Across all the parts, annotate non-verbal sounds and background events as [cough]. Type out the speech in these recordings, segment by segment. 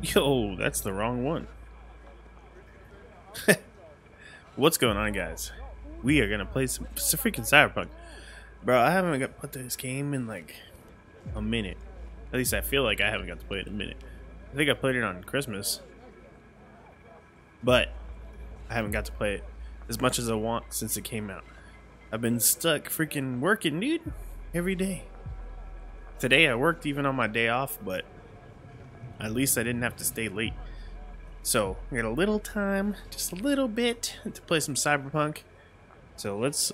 [laughs] Yo, that's the wrong one. [laughs] What's going on, guys? We are gonna play some freaking Cyberpunk. Bro, I haven't got put this game in like a minute. At least I feel like I haven't got to play it in a minute. I think I played it on Christmas. But I haven't got to play it as much as I want since it came out. I've been stuck freaking working, dude, every day. Today I worked even on my day off, but at least I didn't have to stay late. So, I got a little time, just a little bit, to play some Cyberpunk. So let's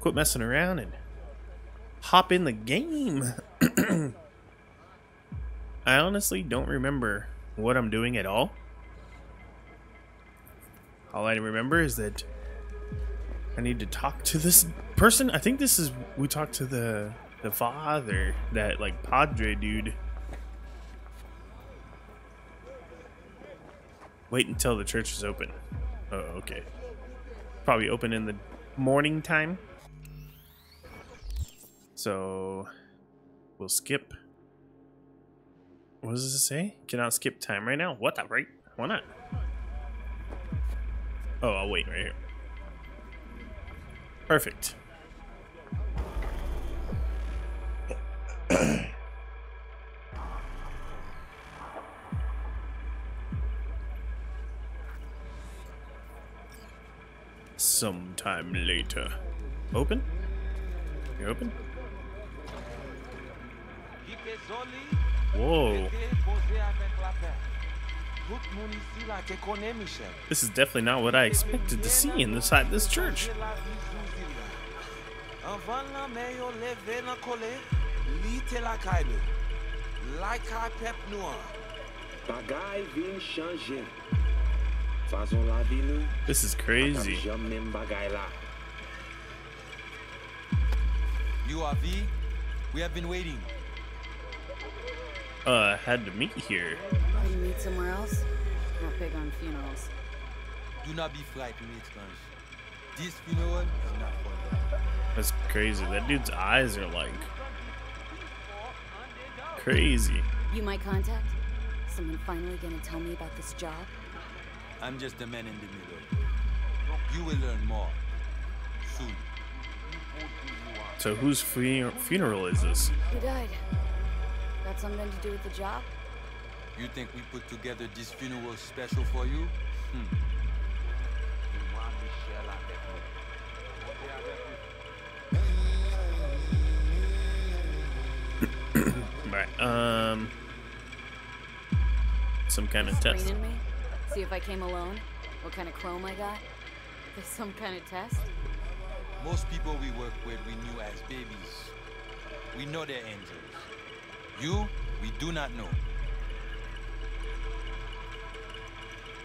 quit messing around and hop in the game. [clears throat] I honestly don't remember what I'm doing at all. All I remember is that I need to talk to this person. I think this is we talked to the the father, that like padre dude. Wait until the church is open. Oh, okay. Probably open in the morning time. So we'll skip. What does this say? Cannot skip time right now. What the right? Why not? Oh, I'll wait right here. Perfect. [clears throat] Sometime later. Open? You open? Whoa. This is definitely not what I expected to see inside this church. This is crazy. You are V? We have been waiting. Uh, had to meet here. Can you meet somewhere else? Not big on funerals. Do not be frightened, Strange. This funeral is not for them. That's crazy. That dude's eyes are like crazy. You my contact? Someone finally gonna tell me about this job? I'm just the man in the middle. You will learn more soon. So whose fu- funeral is this? Who died? Got something to do with the job? You think we put together this funeral special for you? Hmm. [coughs] right. Um. Some kind of test. Me? See if I came alone? What kind of chrome I got? There's [laughs] some kind of test? Most people we work with we knew as babies. We know they're angels. You, we do not know.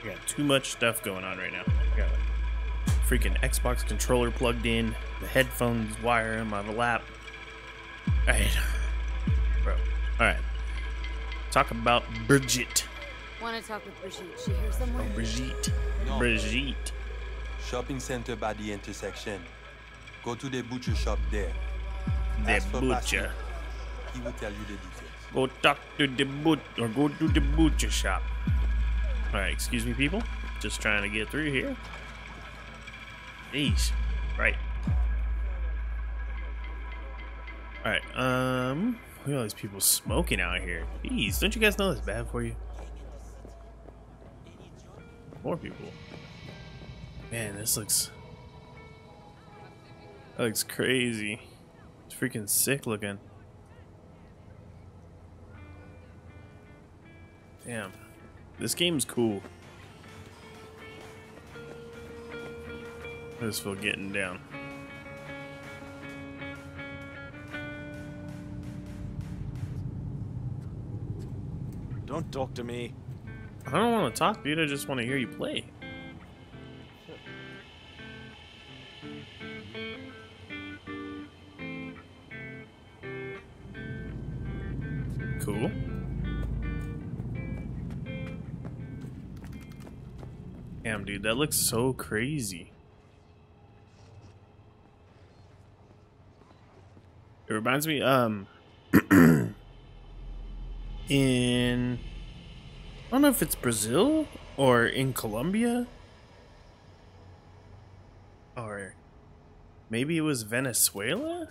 I got too much stuff going on right now. I got a freaking Xbox controller plugged in, the headphones wire in my lap. Alright. [laughs] Bro. Alright. Talk about Brigitte. Wanna talk with Brigitte? She here somewhere? Brigitte. No. Brigitte. Shopping center by the intersection. Go to the butcher shop there. The Ask for butcher. Basil. He will tell you the details. Go talk to the but or go to the butcher shop. Alright, excuse me people. Just trying to get through here. Jeez. Right. Alright, um look at all these people smoking out here. Jeez, don't you guys know that's bad for you? More people. Man, this looks that looks crazy. It's freaking sick looking. Damn. This game's cool. I just feel getting down. Don't talk to me. I don't want to talk, dude. I just want to hear you play. Cool. Damn, dude, that looks so crazy. It reminds me, um, [clears throat] in I don't know if it's Brazil or in Colombia. Or maybe it was Venezuela?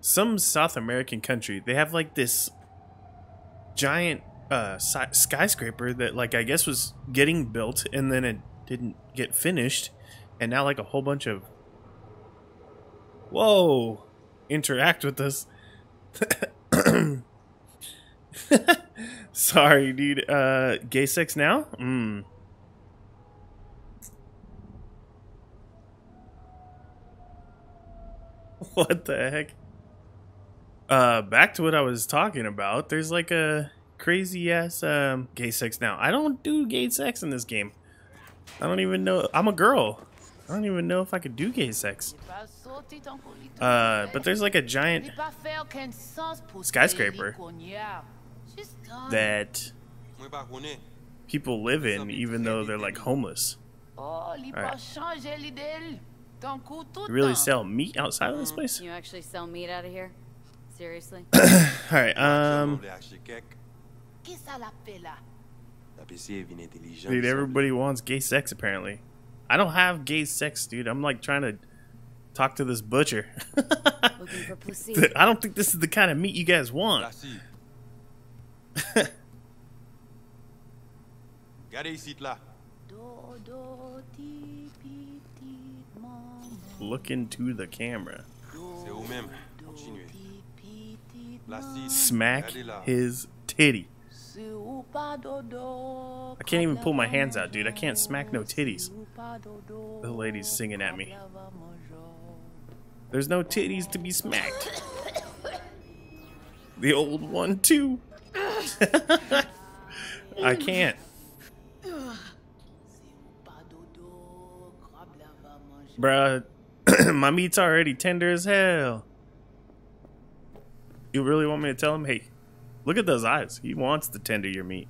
Some South American country. They have like this giant uh, skyscraper that like I guess was getting built and then it didn't get finished and now like a whole bunch of whoa interact with us sorry dude uh gay sex now? Mm. [laughs] what the heck? Uh back to what i was talking about. There's like a crazy ass um gay sex now. I don't do gay sex in this game. I don't even know i'm a girl. I don't even know if i could do gay sex. Uh but there's like a giant skyscraper that Mwen pa konen. people live in even though they're like homeless Alright. You really sell meat outside of this place You actually sell meat out of here? Seriously? [coughs] all right um Vle ache kek. La pesye vin intelijan. dude everybody wants gay sex apparently i don't have gay sex dude i'm like trying to talk to this butcher [laughs] Looking for pussy. [laughs] i don't think this is the kind of meat you guys want Gade yisit la. look into the camera Se ou men. Kontinue. Smack his titty I can't even pull my hands out, dude. I can't smack no titties. The lady's singing at me. There's no titties to be smacked. The old one, too. I can't. Bruh, [clears throat] my meat's already tender as hell. You really want me to tell him, hey, look at those eyes. He wants to tender your meat.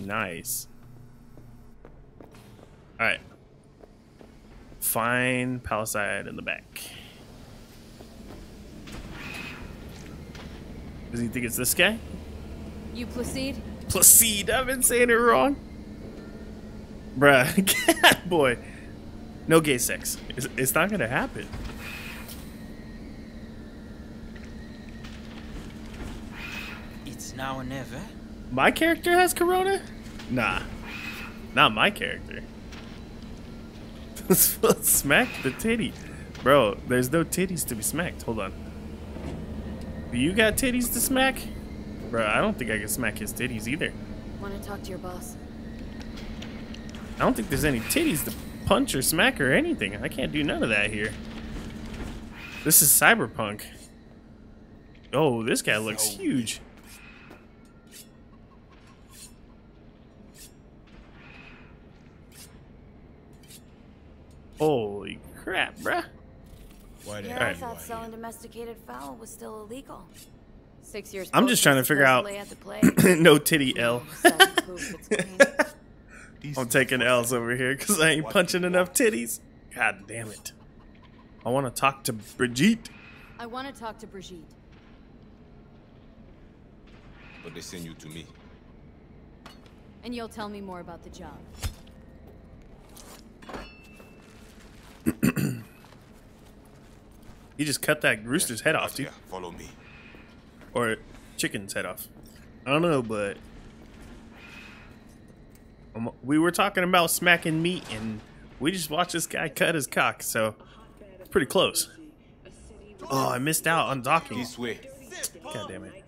Nice. Alright. Fine Placide in the back. Does he think it's this guy? You Placide? Placide, I've been saying it wrong. Bruh, [laughs] cat boy. No gay sex. It's, it's not gonna happen. It's now or never. My character has corona? Nah. Not my character. Let's [laughs] let's smack the titty. Bro, there's no titties to be smacked. Hold on. Do you got titties to smack? Bro, I don't think I can smack his titties either. Want to talk to your boss? I don't think there's any titties to punch or smack or anything. I can't do none of that here. This is cyberpunk. Oh, this guy looks huge. Holy crap, bruh. Why Yeah, I Alright. thought selling domesticated fowl was still illegal. Six years. I'm just trying to figure out- supposedly At the [clears throat] plague. no titty L. Selling poof, it's clean. I'm taking L's over here because I ain't punching enough titties. God damn it. I want to talk to Brigitte. I want to talk to Brigitte. But they send you to me. And you'll tell me more about the job. You just cut that rooster's head off, dude. Follow me. Or chicken's head off. I don't know, but we were talking about smacking meat, and we just watched this guy cut his cock, so it's pretty close. Oh, I missed out on docking. This way. God damn it.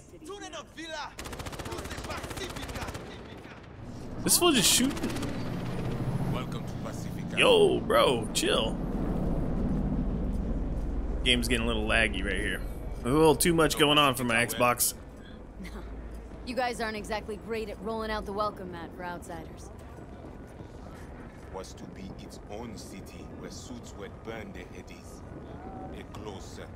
This fool just shooting. Welcome to Pacifica. Yo, bro, chill. Game's getting a little laggy right here. A little too much going on for my Xbox. [laughs] You guys aren't exactly great at rolling out the welcome mat for outsiders. Was to be its own city where suits would burn their headies. A closed circle.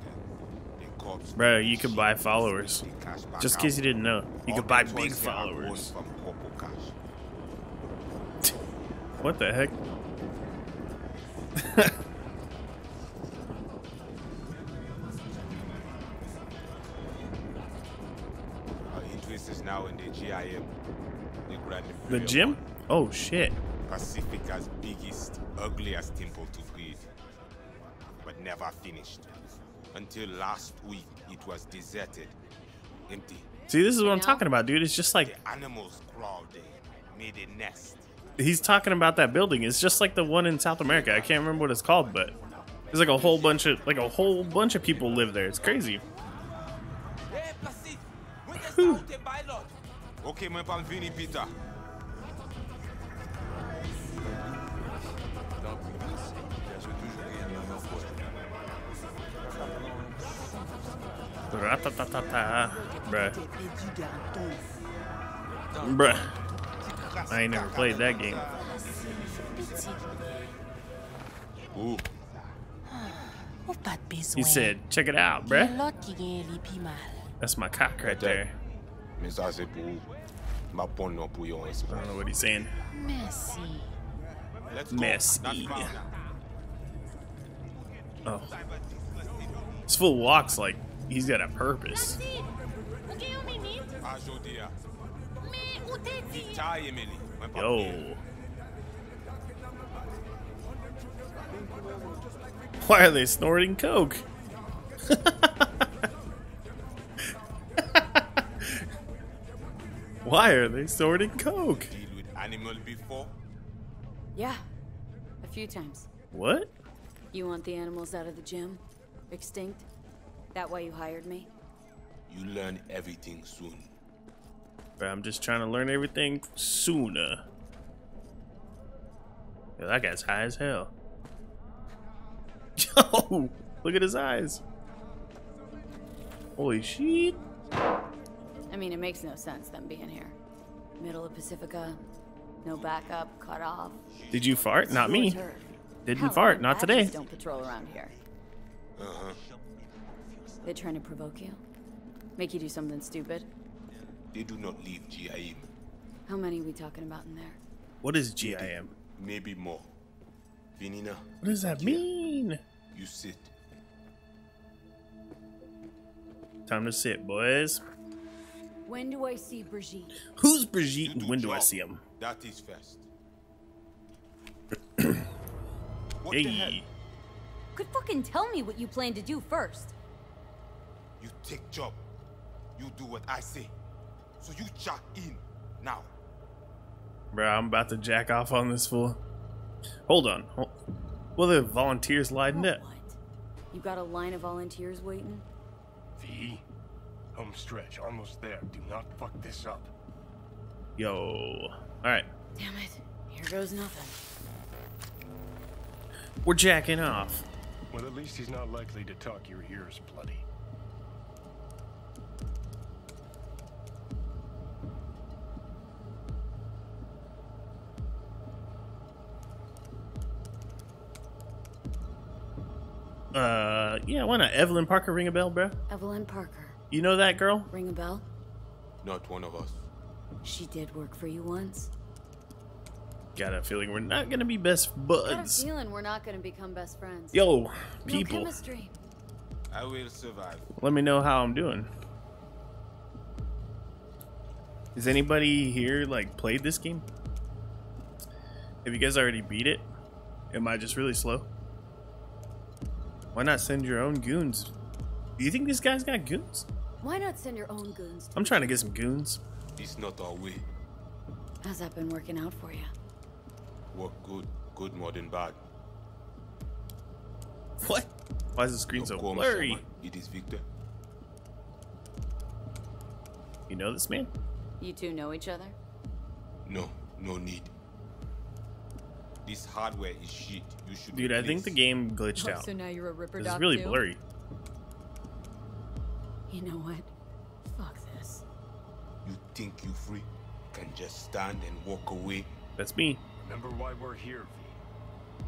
A. Bro, you could buy followers. They cash back Just in case you didn't know, you All could buy big toys they have won followers. From Corpo Cash. [laughs] What the heck? [laughs] GIM. The Grand The gym? One. Oh shit. Pacifica's biggest, ugliest temple to breed. But never finished. Until last week, it was deserted. Empty. See, this is what I'm talking about, dude. It's just like The animals crawled there, made a nest. he's talking about that building. It's just like the one in South America. I can't remember what it's called, but there's like a whole bunch of like a whole bunch of people live there. It's crazy. Hey, Ok, moi parle Vini Peter. Ra-ta-ta-ta-ta. Bruh. Bruh. I ain't never played that game. Ooh, Ou pas de. He said, check it out, Y'a bruh. l'autre qui gagne les pi mal. That's my cock right there. Mais ça c'est pour ma bonne non pour yon I don't know what he's saying. Merci. Let's. Messy. Not far now. Oh. This fool walks like he's got a purpose. Jodia. Mais où t'es dit? Ta Emily. Moi parle Yo. Why are they snorting coke? [laughs] Why are they sorting coke? Deal with animal before? Yeah, a few times. What? You want the animals out of the gym? Extinct? That why you hired me? You learn everything soon. But I'm just trying to learn everything sooner. Yo, that guy's high as hell. [laughs] Yo, look at his eyes. Holy shit. I mean, it makes no sense them being here. Middle of Pacifica, no backup, cut off. Did you fart? Not me. Didn't Hell, fart. Not today. badgers Don't patrol around here. Uh-huh. They're trying to provoke you, make you do something stupid. They do not leave GIM. How many are we talking about in there? What is GIM? Maybe more. Vinina, What does that mean? you sit. Time to sit, boys. When do I see Brigitte? Who's You Brigitte and when do I see him? That is first. [clears throat] what the hell? Hey. Could fucking tell me what you plan to do first. You take job. You do what I say. So you jack in now. Bro, I'm about to jack off on this fool. Hold on. Well, the volunteers lined up. What? You got a line of volunteers waiting? V, home stretch, almost there. Do not fuck this up. Yo. Alright. Damn it. Here goes nothing. We're jacking off. Well, at least he's not likely to talk your ears bloody. Uh, yeah, why not? Evelyn Parker ring a bell, bro? Evelyn Parker. You know that girl? Ring a bell? Not one of us. She did work for you once. Got a feeling we're not gonna be best buds. Got a feeling we're not gonna become best friends. Yo, No people, chemistry. I will survive. let me know how I'm doing. Has anybody here like played this game? Have you guys already beat it? Am I just really slow? Why not send your own goons? Do you think this guy's got goons? Why not send your own goons? I'm trying to get some goons. It's not our way. How's that been working out for you? Work good, good more than bad. What? Why is the screen so blurry? It is Victor. You know this man? You two know each other? No, no need. This hardware is shit. You should Dude, I think the game glitched Oh, out. so now you're a Ripper This Doc is really too? blurry. You know what? Fuck this. You think you free? Can just stand and walk away? That's me. Remember why we're here, V.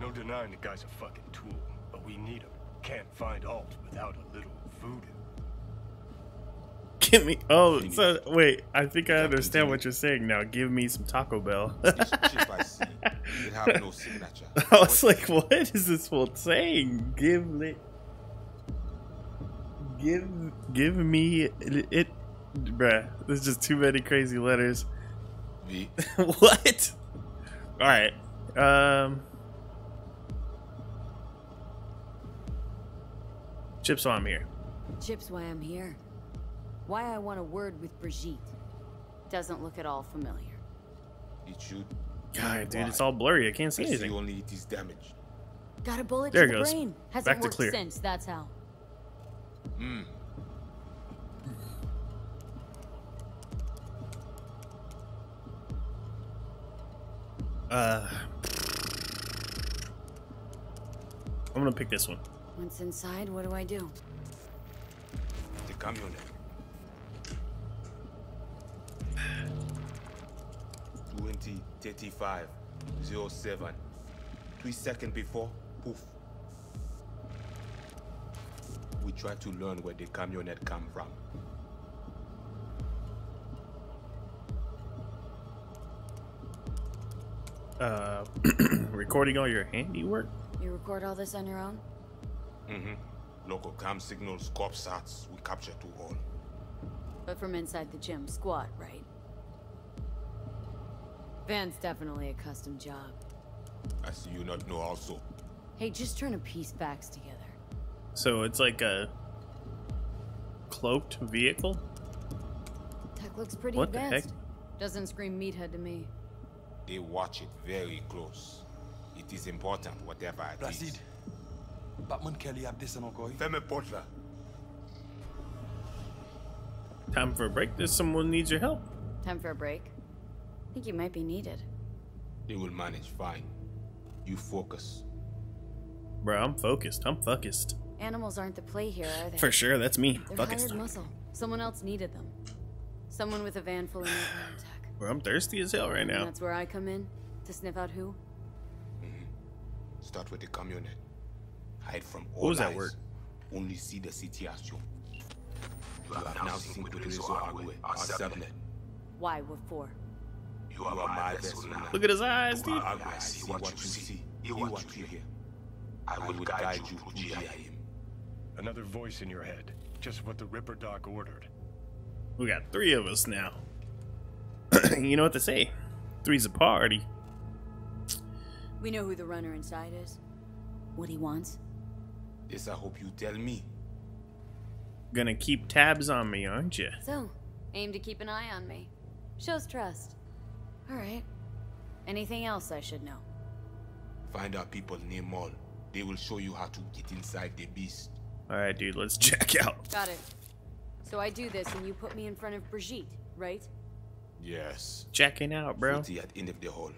No denying the guy's a fucking tool, but we need him. Can't find Alt without a little voodoo. Give me. Oh, so wait. I think I understand what you're saying now. Give me some Taco Bell. This chip I see, it have no [laughs] signature. I was like, what is this fool saying? Give it. Give give me it. Bruh, there's just too many crazy letters. V, [laughs] what? All right. Um. Chips why I'm here. Chip's why I'm here. Why I want a word with Brigitte. Doesn't look at all familiar. it should. God, dude, it's all blurry. I can't see I see anything. only it is damaged. Got a bullet There to it the goes. brain. Hasn't Back to worked clear. since, that's how. Hmm. Uh. I'm gonna pick this one. Once inside, what do I do? The camionette. [sighs] Twenty thirty-five zero seven. Three seconds before, poof. Try to learn where the camionette come from. Uh, [coughs] recording all your handiwork. You record all this on your own? Mm-hmm. Local cam signals, corp sats, we capture two all. But from inside the gym, squat, right? Van's definitely a custom job. I see you not know also. Hey, just trying to piece facts together. So it's like a cloaked vehicle. Tech looks pretty What the heck? advanced. Doesn't scream meathead to me. They watch it very close. It is important, whatever it is. Placide. Batman Kelly ap desen anko. Fais-moi porte. Time for a break. There's someone needs your help. Time for a break? I think you might be needed. They will manage fine. You focus. Bro, I'm focused. I'm focused. Animals aren't the play here, are they? For sure, that's me. They're Focused. hired muscle. Someone else needed them. Someone with a van full of neighborhood tech. [sighs] Bro, I'm thirsty as hell right And now. that's where I come in to sniff out who. Mm-hmm. Start with the camionette. Hide from all What was that eyes. word? Only see the situation. You have now seen Kudrezo Agwe, our subnet. Why? What for? You are my vessel now. Look at his eyes, dude. Agwe, I see what you see. Hear what you hear. I will guide you through Jihim. Another voice in your head. Just what the Ripper Doc ordered. We got three of us now. [clears throat] you know what to say. Three's a party. We know who the runner inside is. What he wants. This I hope you tell me. Gonna keep tabs on me, aren't you? So, aim to keep an eye on me. Shows trust. Alright. Anything else I should know? Find our people near mall. They will show you how to get inside the beast. Alright, dude, let's [laughs] check out. Got it. So I do this and you put me in front of Brigitte, right? Yes. Checking out, bro. 40 at end of the hall.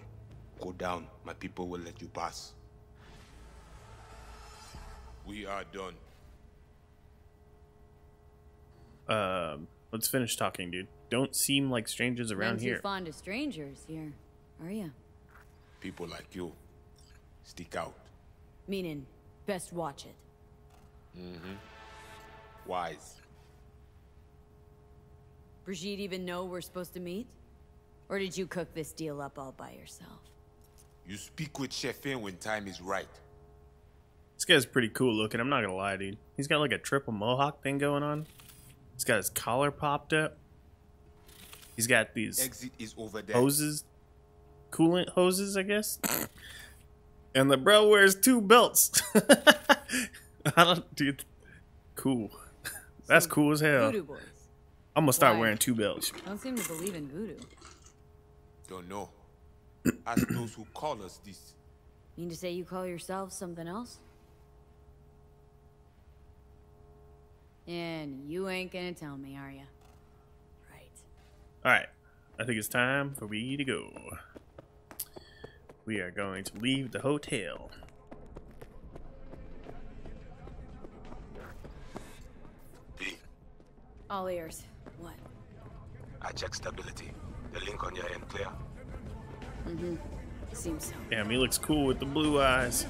Go down. My people will let you pass. We are done. Um, let's finish talking, dude. Don't seem like strangers around here. too here. fond of strangers here, are you? People like you. Stick out. Meaning, best watch it. Mm-hmm. Wise. Brigitte even know we're supposed to meet? Or did you cook this deal up all by yourself? You speak with Chefin when time is right. This guy's pretty cool looking. I'm not gonna lie, dude. He's got like a triple mohawk thing going on. He's got his collar popped up. He's got these Exit is over there. hoses, coolant hoses, I guess. [laughs] And the bro wears two belts. [laughs] [laughs] I don't, dude. Cool. [laughs] That's Some cool as hell. Voodoo boys. I'm gonna start Why? wearing two belts. I don't seem to believe in voodoo. Don't know. [clears throat] Ask those who call us this. Mean to say you call yourself something else? And you ain't gonna tell me, are ya? Right. All right, I think it's time for we to go. We are going to leave the hotel. All ears. What? I check stability. The link on your end clear. Mm-hmm. Seems so. Damn, he looks cool with the blue eyes.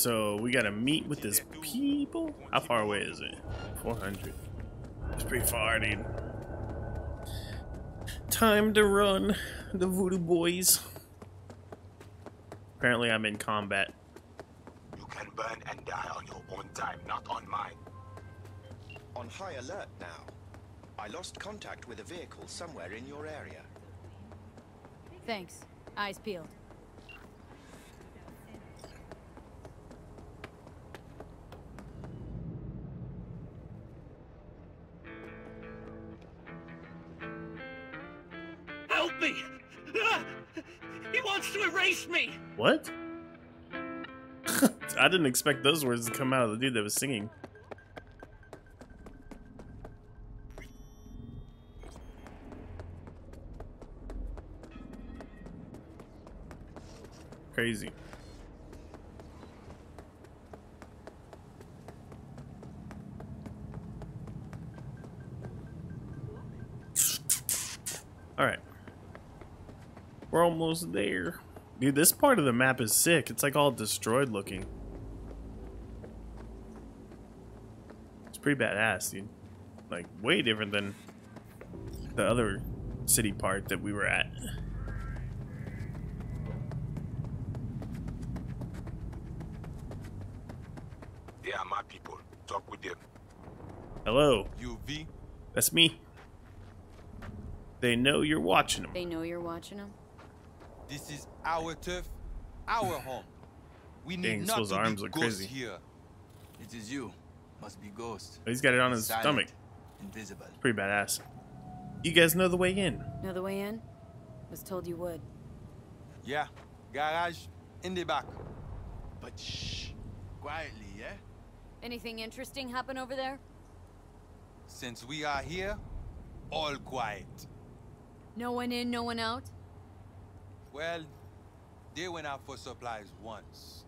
So we gotta meet with this people. How far away is it? 400. It's pretty far, dude. Time to run, the voodoo boys. Apparently I'm in combat. You can burn and die on your own time, not on mine. On high alert now. I lost contact with a vehicle somewhere in your area. Thanks. Eyes peeled. Wants to erase me! What? [laughs] I didn't expect those words to come out of the dude that was singing. Crazy. We're almost there. Dude, this part of the map is sick. It's like all destroyed looking. It's pretty badass, dude. Like, way different than the other city part that we were at. They are my people. Talk with them. Hello, UV, that's me. They know you're watching them. They know you're watching them? This is our turf, our [laughs] home. We need Dang, not those to arms be look ghosts crazy. here. It is you. Must be Ghost. He's got it on his Silent, stomach. Invisible. Pretty badass. You guys know the way in. Know the way in? Was told you would. Yeah, garage in the back. But shh. Quietly, yeah? Anything interesting happen over there? Since we are here, all quiet. No one in, no one out? Well, they went out for supplies once.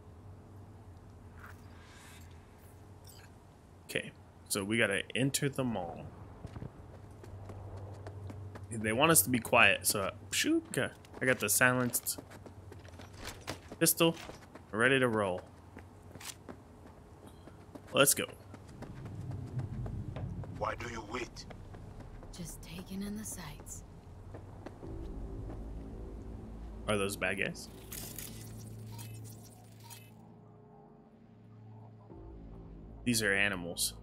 Okay, so we gotta enter the mall. They want us to be quiet, so shoot. I got the silenced pistol ready to roll. Let's go. why do you wait? Just taking in the sights. Are those bad guys? These are animals.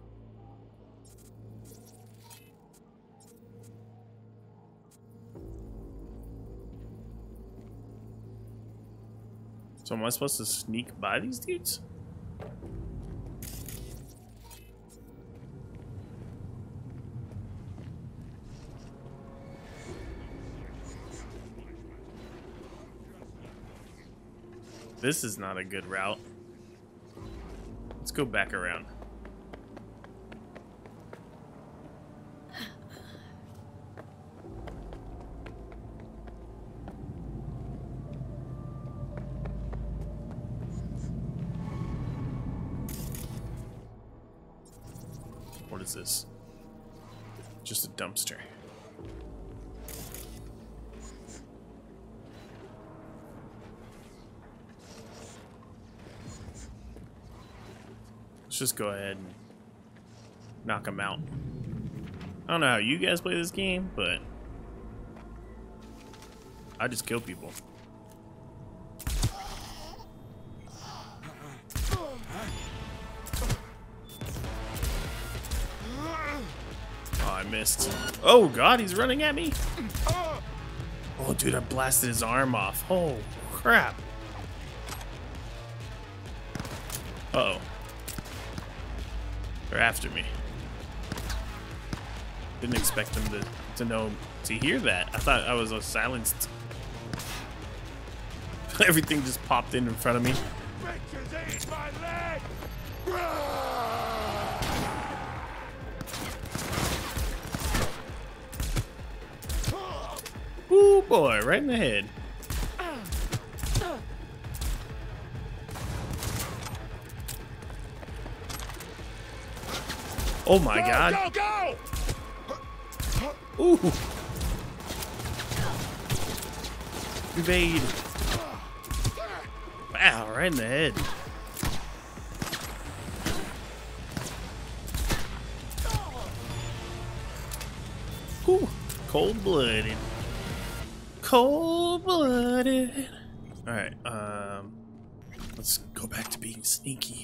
So am I supposed to sneak by these dudes? This is not a good route. Let's go back around. What is this? Just a dumpster. Just go ahead and knock them out. I don't know how you guys play this game, but I just kill people. Oh, I missed. Oh god, he's running at me. Oh, dude, I blasted his arm off. Oh, crap. Uh oh. They're after me. Didn't expect them to, to know, to hear that. I thought I was uh, silenced. [laughs] Everything just popped in in front of me. Ooh, boy, right in the head. Oh my go, god. Go, go! Ooh. Evade. Wow, right in the head. Ooh, cold-blooded. Cold-blooded. All right, um, let's go back to being sneaky.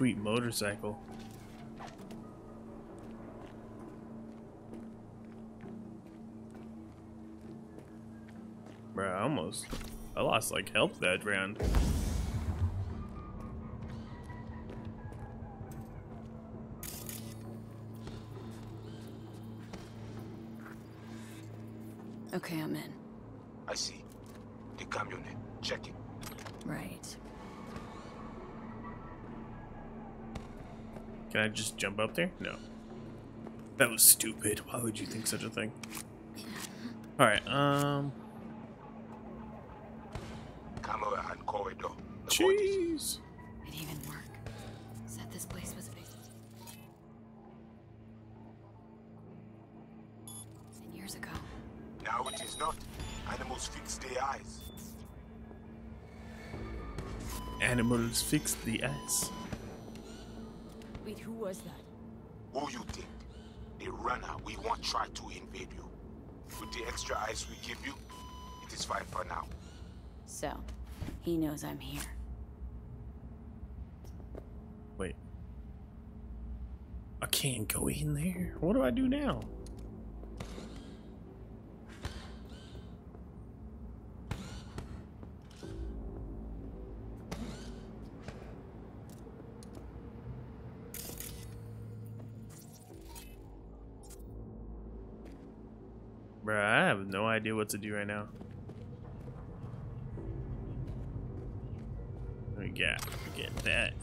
Sweet motorcycle. Bro, I almost I lost like health that round. Okay, I'm in. Just jump up there? No. That was stupid. Why would you think such a thing? Alright, um Camera and corridor. Jeez. It even work. Said this place was big. And years ago. Now it is not. Animals fix their eyes. Animals fix the ice. Wait, who was that? Who you think? The runner we want try to invade you. With the extra ice we give you, it is fine for now. So, he knows I'm here. Wait. I can't go in there. What do I do now? Idea what to do right now. We got, get that.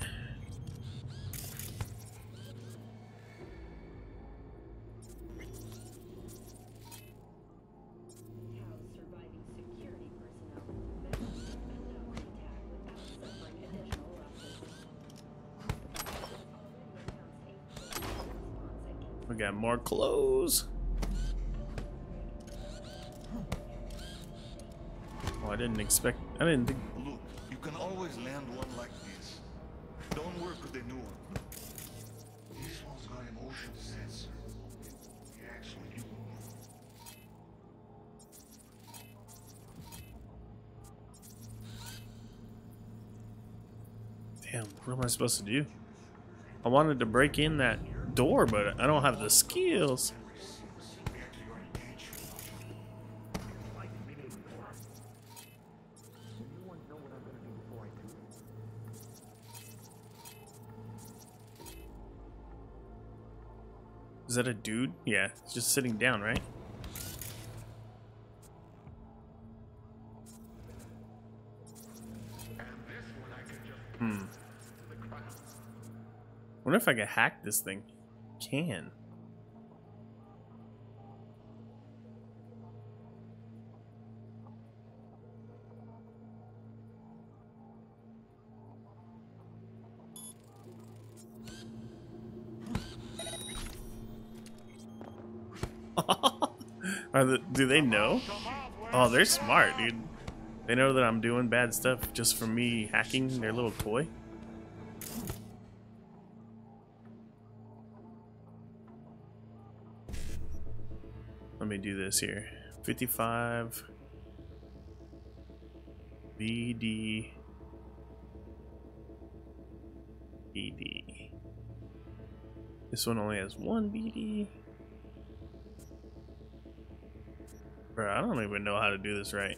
We got more clothes. Didn't expect. I didn't think. Look, you can always land one like this. Don't work with the new one. This one's got a motion sensor. It acts when you move. Damn, what am I supposed to do? I wanted to break in that door, but I don't have the skills. That a dude? Yeah, he's just sitting down, right? Hmm. Wonder if I could hack this thing. Can. The, do they know? Oh, they're smart, dude. They know that I'm doing bad stuff just for me hacking their little toy. Let me do this here. 55 BD BD. This one only has one BD. Bro, I don't even know how to do this right.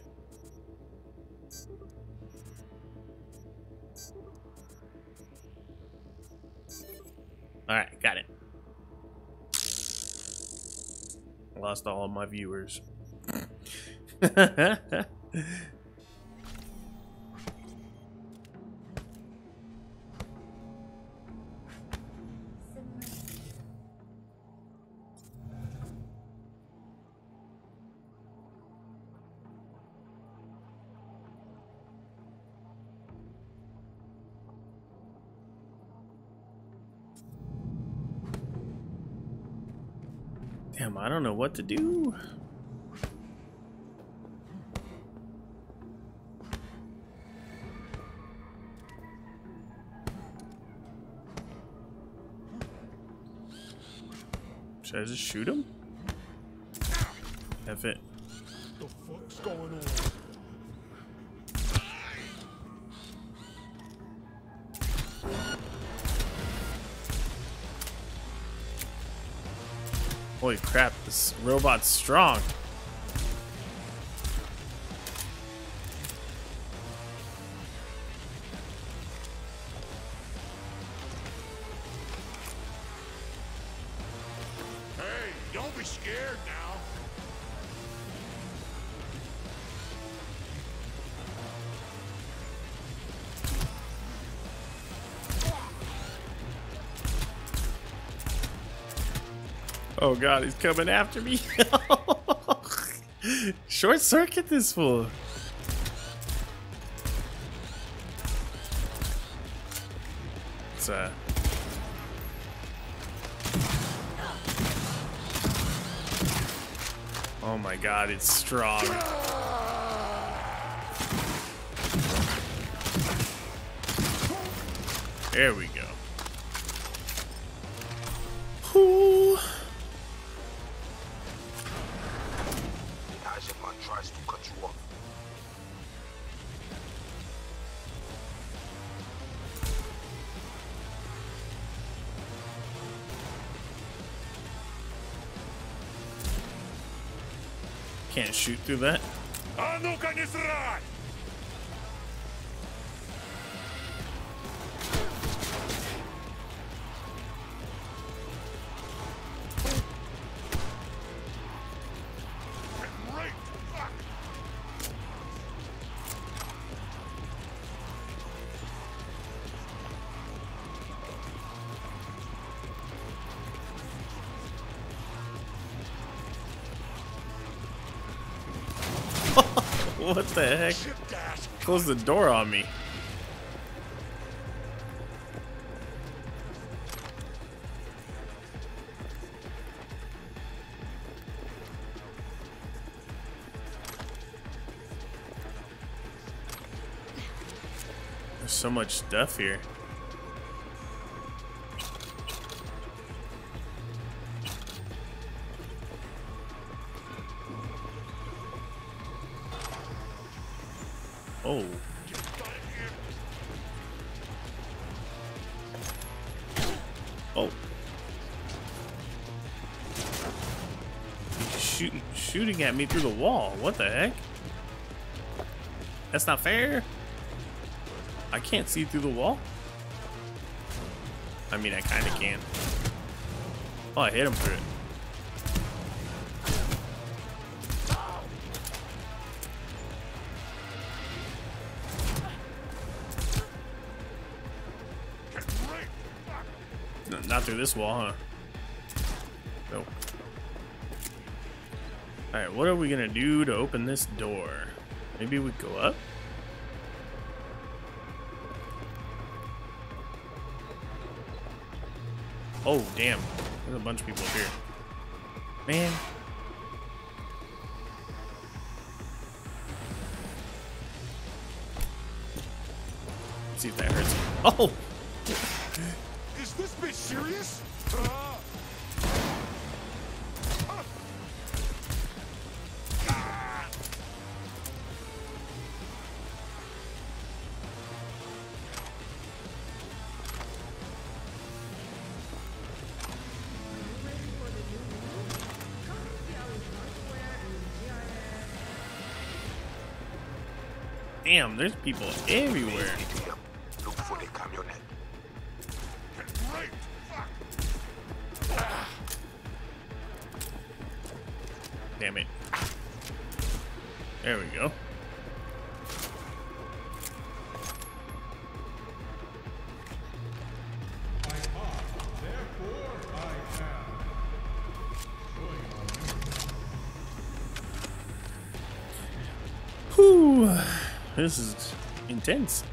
Alright, got it. Lost all of my viewers. [laughs] don't know what to do. Should I just shoot him? F it. The fuck's going on? Holy crap, this robot's strong. God, he's coming after me. [laughs] Short circuit this fool. It's uh Oh my god, it's strong. There we go. Whew. Shoot through that. [laughs] what the heck? Close the door on me. There's so much stuff here. Shooting at me through the wall. What the heck? That's not fair. I can't see through the wall. I mean, I kind of can. Oh, I hit him through it. Not through this wall, huh? Alright, what are we gonna do to open this door? Maybe we go up? Oh, damn. There's a bunch of people up here. Man. See if that hurts. Oh! Damn, there's people everywhere. This is intense.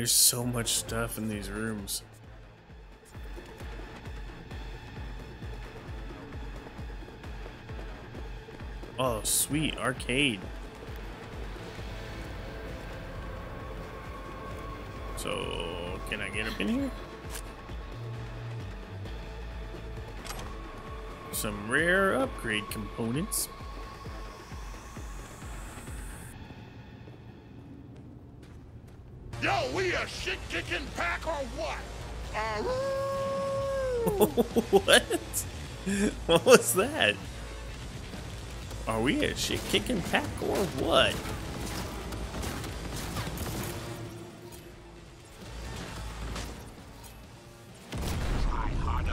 There's so much stuff in these rooms. Oh, sweet arcade. So, can I get up in here? Some rare upgrade components. A shit kicking pack or what? Uh, [laughs] what? What was that? Are we a shit kicking pack or what?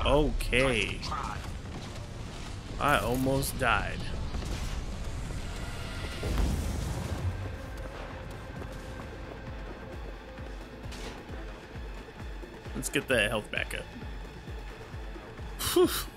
Okay. I almost died. Get the health back up. Whew. [laughs]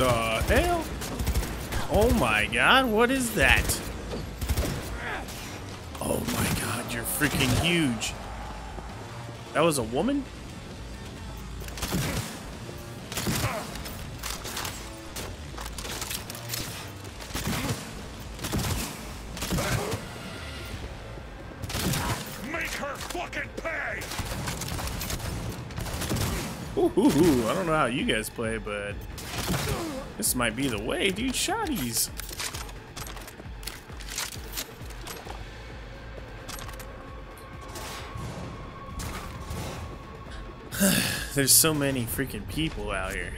the hell? Oh my god, what is that? Oh my god, you're freaking huge. That was a woman? Make her fucking pay! Ooh, ooh, ooh, I don't know how you guys play, but this might be the way, dude. Shotties. [sighs] There's so many freaking people out here.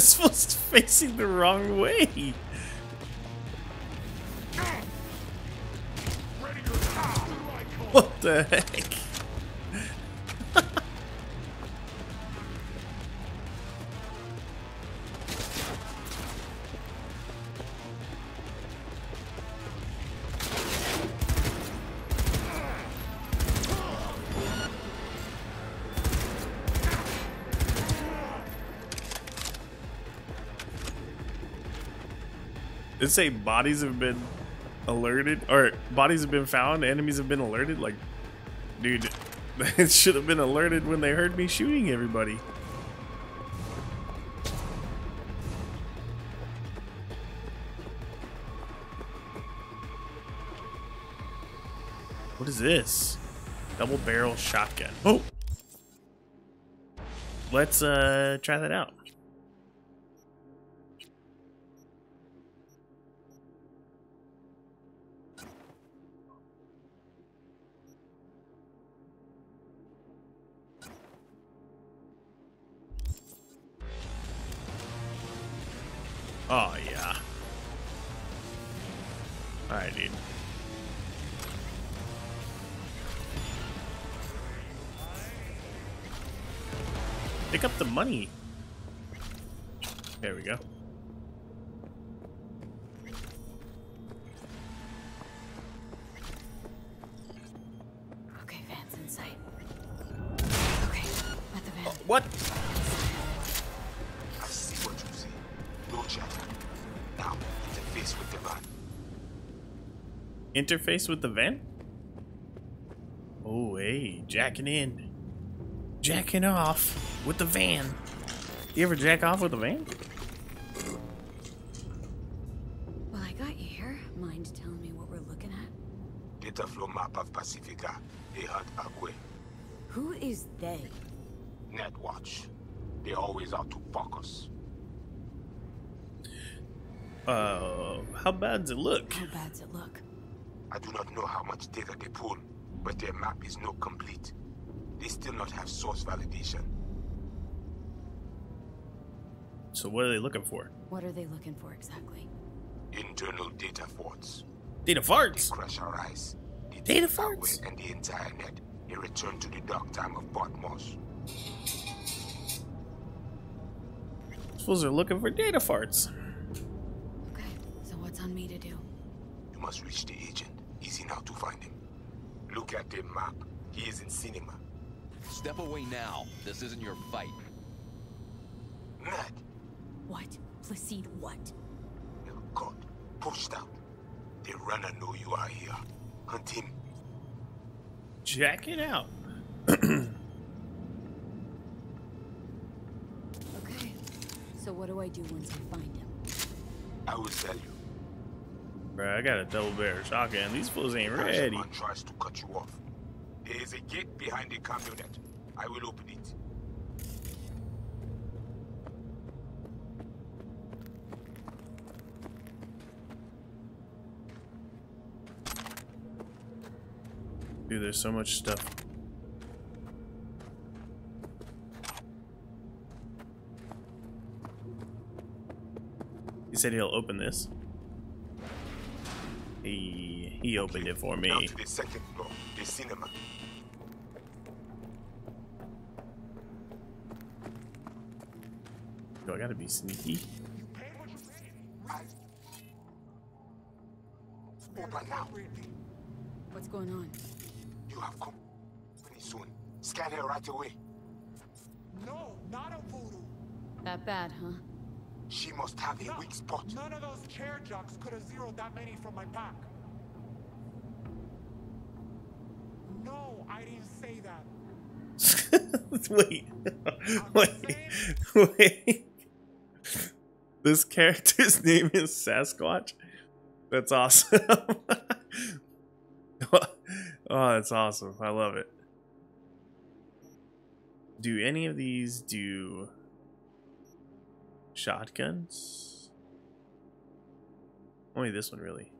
This was facing the wrong way. What the heck? Say bodies have been alerted, or bodies have been found, enemies have been alerted. Like, dude, [laughs] it should have been alerted when they heard me shooting everybody. What is this? Double barrel shotgun. Oh! Let's uh try that out. Money. There we go. Okay, Van's in sight. Okay, at the van. Oh, what? I see what you see. No chatter. Now, interface with the van. Interface with the van? Oh, hey, jacking in. Jacking off with the van. You ever jack off with a van? Well, I got you here. Mind telling me what we're looking at? Data flow map of Pacifica. They hunt Agwe. Who is they? Netwatch. They always out to focus. Uh, how bad does it look? How bad's it look? I do not know how much data they pull, but their map is not complete. They still not have source validation. So what are they looking for? What are they looking for exactly? Internal data forts. Data farts. They crush our eyes. They Data farts. way And the entire net. They return to the dark time of Potmos. Suppose they're looking for data farts. Okay, so what's on me to do? You must reach the agent. Easy now to find him. Look at the map. He is in cinema. Step away now. This isn't your fight. Mad. What? Placide what? You're caught. Pushed out. The runner know you are here. Hunt him. Jack it out. [clears throat] Okay, so what do I do once I find him? I will tell you. Bro, I got a double barrel shotgun. These fools ain't ready. Someone tries to cut you off. There is a gate behind the camionet. I will open it. Dude, there's so much stuff. He said he'll open this. He he opened it for Now me. to the second floor, the cinema. Do I gotta be sneaky? Open now. What's going on? You have company soon. Scan her right away. No, not a voodoo. That bad, huh? She must have a weak spot. None of those chair jocks could have zeroed that many from my pack. No, I didn't say that. [laughs] wait, wait, wait. This character's [laughs] name is Sasquatch. That's awesome. [laughs] oh, that's awesome. I love it. Do any of these do shotguns? Only this one, really.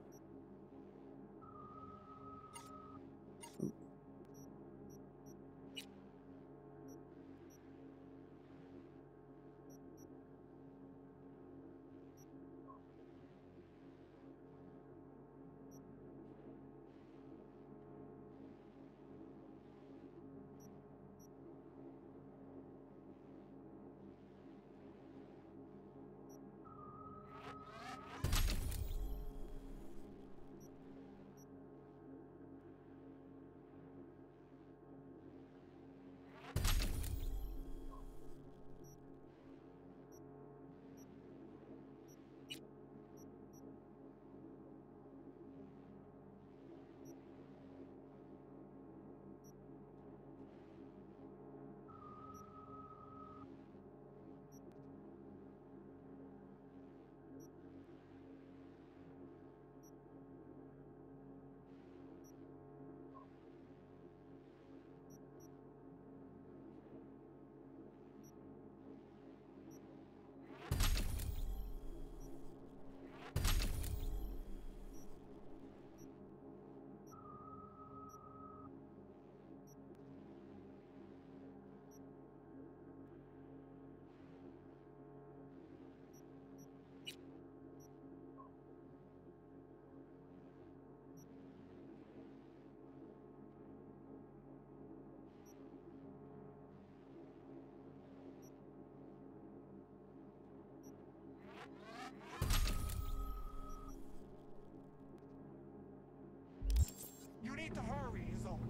Need to hurry, is all.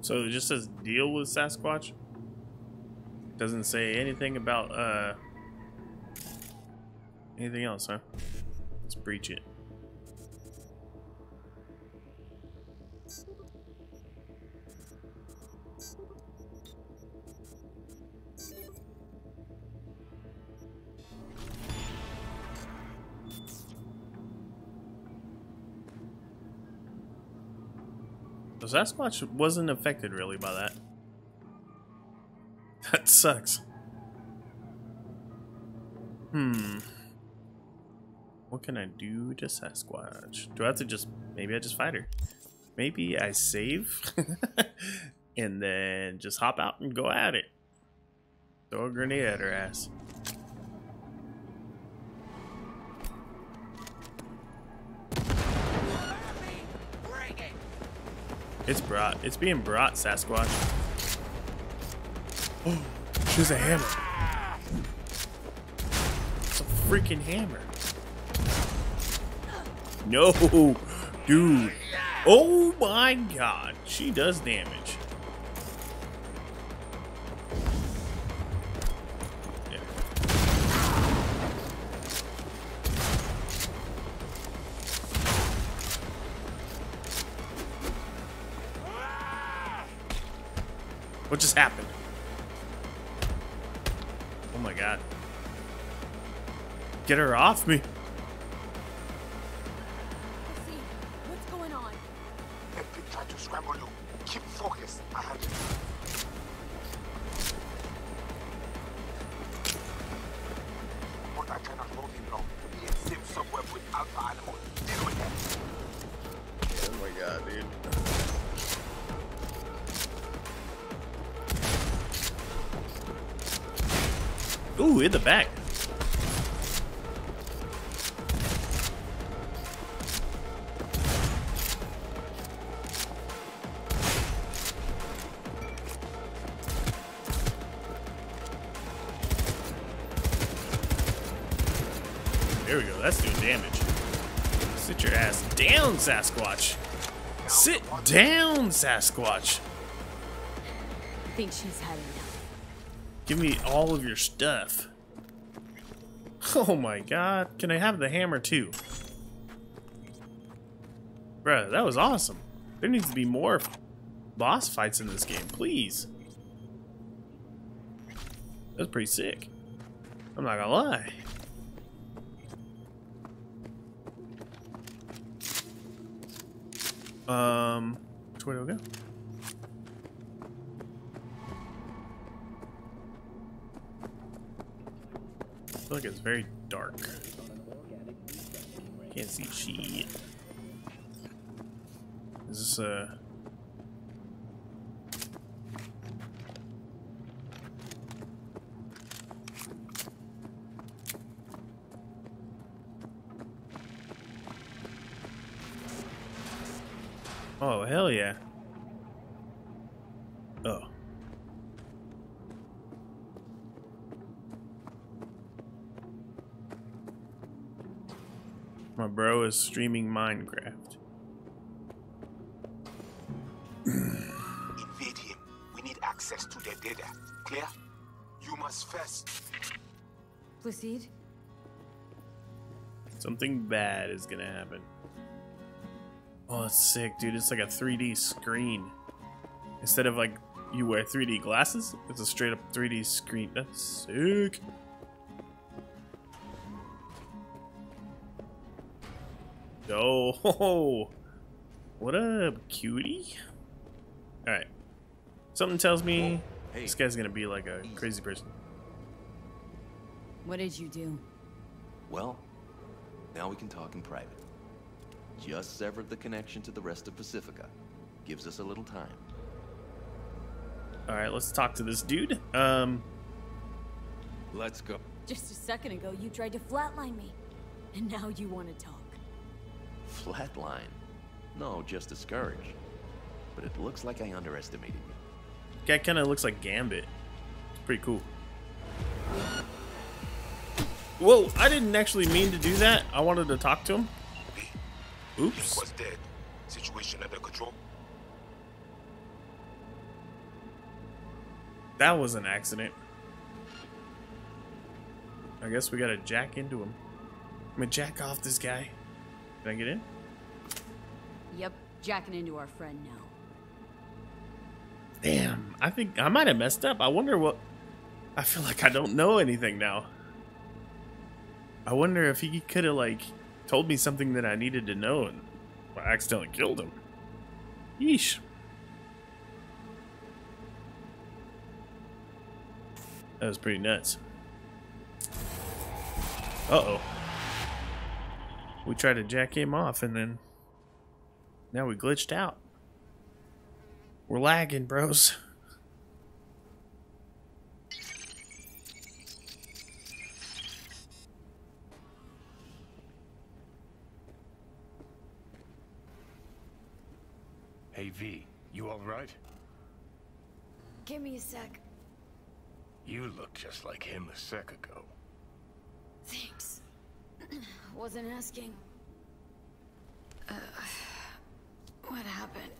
So it just says deal with Sasquatch. Doesn't say anything about uh anything else, huh? Let's breach it. Sasquatch wasn't affected really by that. [laughs] That sucks. Hmm. What can I do to Sasquatch? Do I have to just... Maybe I just fight her. Maybe I save. [laughs] and then just hop out and go at it. Throw a grenade at her ass. It's brought. It's being brought, Sasquatch. Oh, she's a hammer. It's a freaking hammer. No, dude. Oh my god. She does damage. What just happened? Oh my god. Get her off me. Down, Sasquatch. Sit down, Sasquatch. I think she's had enough. Give me all of your stuff. Oh my god. Can I have the hammer too? Bruh, that was awesome. There needs to be more boss fights in this game, please. That's pretty sick. I'm not gonna lie. Um, which way do I go? I feel like it's very dark. Can't see shit. Is this a... Oh, hell yeah. Oh. My bro is streaming Minecraft. Invade him. We need access to their data. Clear? You must first. Placide? Something bad is gonna happen. Oh, it's sick, dude. It's like a 3D screen. Instead of like you wear 3D glasses, it's a straight up 3D screen. That's sick. Oh, [laughs] what a cutie. Alright. Something tells me this guy's gonna be like a crazy person. What did you do? Well, now we can talk in private. Just severed the connection to the rest of Pacifica. Gives us a little time. Alright, let's talk to this dude. Um, Let's go. Just a second ago, you tried to flatline me. And now you want to talk. Flatline? No, just discouraged. But it looks like I underestimated you. guy kind of looks like Gambit. It's pretty cool. Whoa, I didn't actually mean to do that. I wanted to talk to him. Oops. was dead. Situation under control? That was an accident. I guess we gotta jack into him. I'm gonna jack off this guy. Can I get in? Yep, jacking into our friend now. Damn, I think I might have messed up. I wonder what. I feel like I don't know anything now. I wonder if he could have, like, told me something that I needed to know and I accidentally killed him. Yeesh. That was pretty nuts. Uh oh. We tried to jack him off and then. Now we glitched out. We're lagging, bros. [laughs] Hey, V, you alright? Give me a sec. You look just like him a sec ago. Thanks. [clears throat] Wasn't asking. Uh, what happened?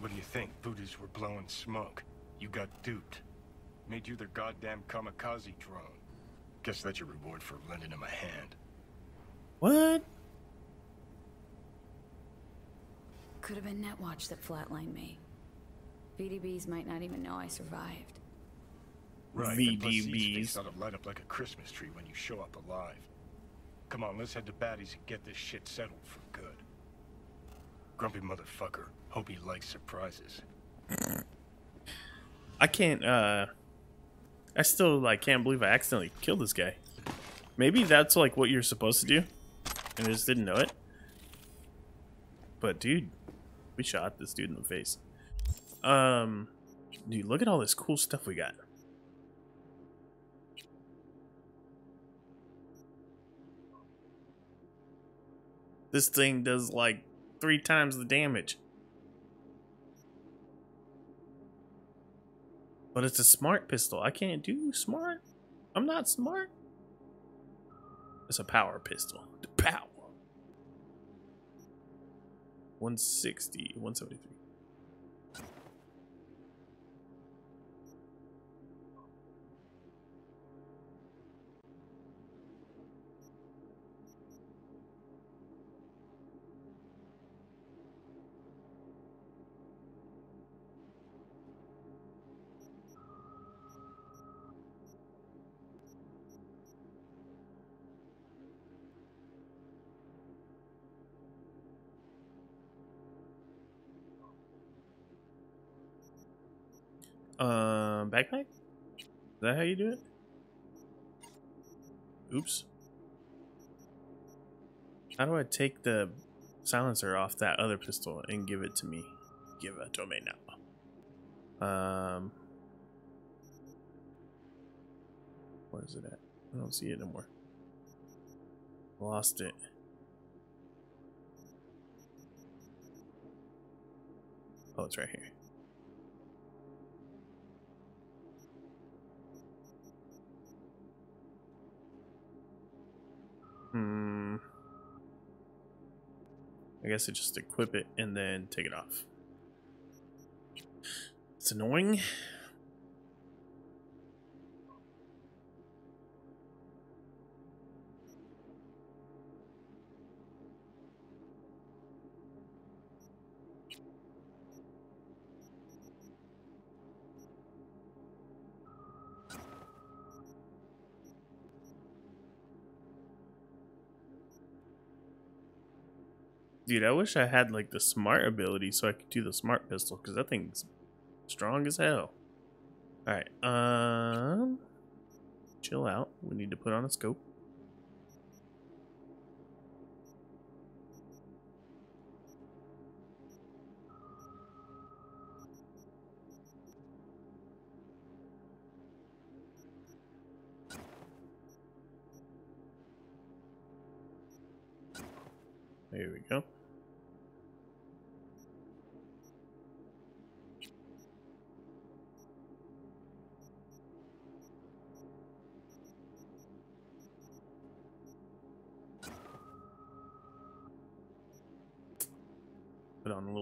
What do you think? Buddhas were blowing smoke. You got duped. Made you their goddamn kamikaze drone. Guess that's your reward for lending him a hand. What? Could have been Netwatch that flatlined me. VDBs might not even know I survived. Right, and plus these VDBs. things ought to light up like a Christmas tree when you show up alive. Come on, let's head to Batty's and get this shit settled for good. Grumpy motherfucker. Hope he likes surprises. I can't, uh. I still, like, can't believe I accidentally killed this guy. Maybe that's, like, what you're supposed to do. And I just didn't know it. But, dude, we shot this dude in the face. Um, dude, look at all this cool stuff we got. This thing does, like, three times the damage. But it's a smart pistol. I can't do smart. I'm not smart. It's a power pistol. The power. 160, 173. Is that how you do it? Oops. How do I take the silencer off that other pistol and give it to me? Give it to me now. Um, where is it at? I don't see it anymore. Lost it. Oh, it's right here. I guess I just equip it and then take it off. It's annoying. Dude, I wish I had like the smart ability so I could do the smart pistol because that thing's strong as hell. Alright, um chill out. We need to put on a scope.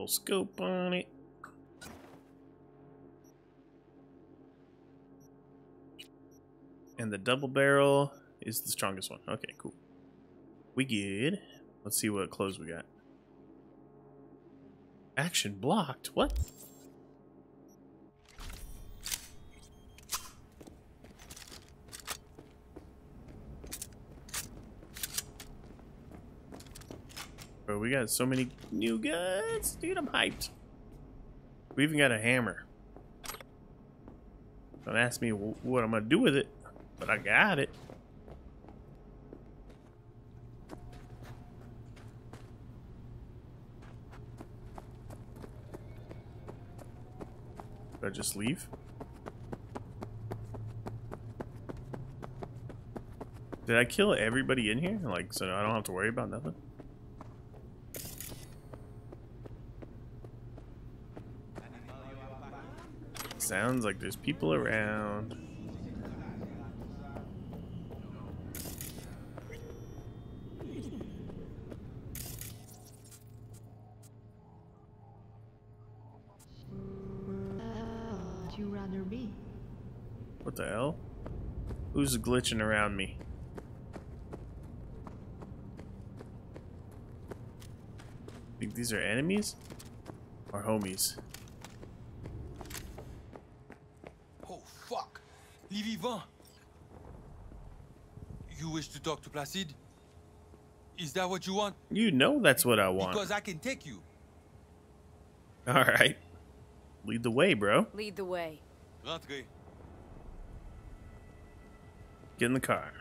Little scope on it. And the double barrel is the strongest one. Okay, cool. We good. Let's see what clothes we got. Action blocked? What? We got so many new guns. Dude, I'm hyped. We even got a hammer. Don't ask me what I'm gonna do with it, but I got it. Do I just leave? Did I kill everybody in here? Like, so I don't have to worry about nothing? Sounds like there's people around. Uh, Would you rather be? What the hell? Who's glitching around me? Think these are enemies? Or homies? Oh, fuck. Les vivants. You wish to talk to Placide? Is that what you want? You know that's what I want. Because I can take you. Alright. Lead the way, bro. Lead the way. Rentrez. Get in the car.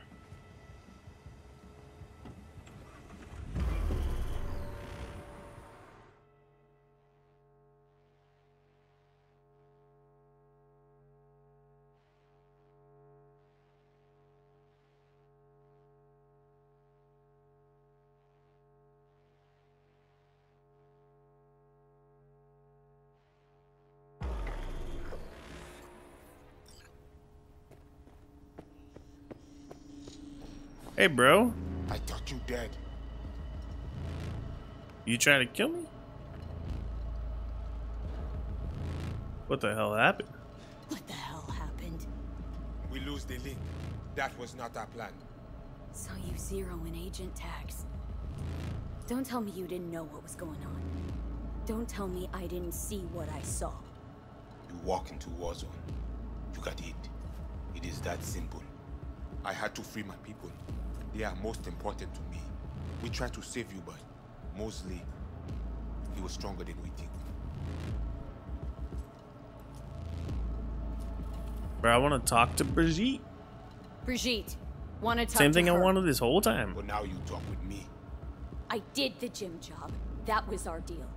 Hey, bro. I thought you dead. You trying to kill me? What the hell happened? What the hell happened? We lose the link. That was not our plan. So you zero in agent tags. Don't tell me you didn't know what was going on. Don't tell me I didn't see what I saw. You walk into Warzone. You got hit. It is that simple. I had to free my people. They are most important to me. We tried to save you, but mostly, he was stronger than we think. Bro, I want to talk to Brigitte. Brigitte, want to talk Same to thing I her. wanted this whole time. But now you talk with me. I did the gym job. That was our deal.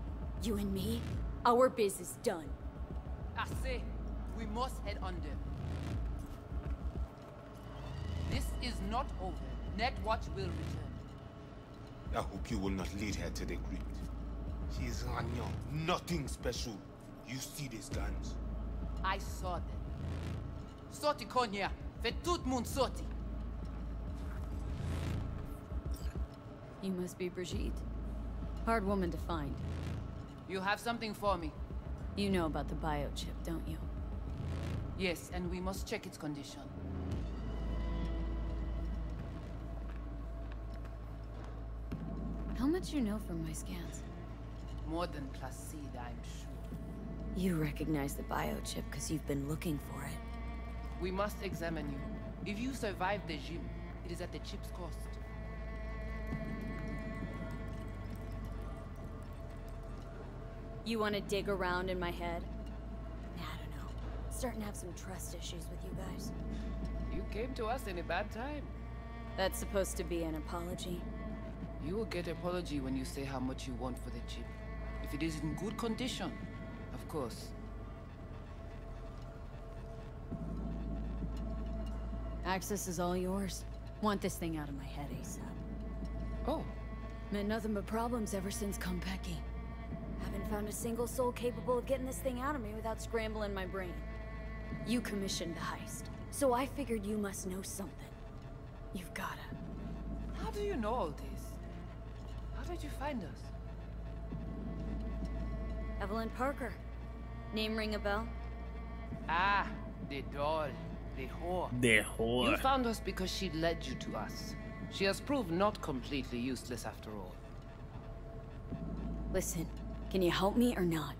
You and me, our biz is done. Assez. We must head under. This is not over. Netwatch will return. I hope you will not lead her to the crypt. She is Ragnar. Nothing special. You see these guns? I saw them. Sorti Konya. Fait tout le monde sorti. You must be Brigitte. Hard woman to find. You have something for me. You know about the biochip, don't you? Yes, and we must check its condition. Much you know from my scans? More than Placide, I'm sure. You recognize the biochip because you've been looking for it. We must examine you. If you survive the gym, it is at the chip's cost. You want to dig around in my head? I don't know. Starting to have some trust issues with you guys. You came to us in a bad time. That's supposed to be an apology. You will get apology when you say how much you want for the chip. If it is in good condition, of course. Access is all yours. Want this thing out of my head ASAP. Oh. Meant nothing but problems ever since Konpeki. Haven't found a single soul capable of getting this thing out of me without scrambling my brain. You commissioned the heist, so I figured you must know something. You've gotta. How do you know all this? How did you find us? Evelyn Parker. Name ring a bell? Ah, the doll. The whore. The whore. You found us because she led you to us. She has proved not completely useless after all. Listen, can you help me or not?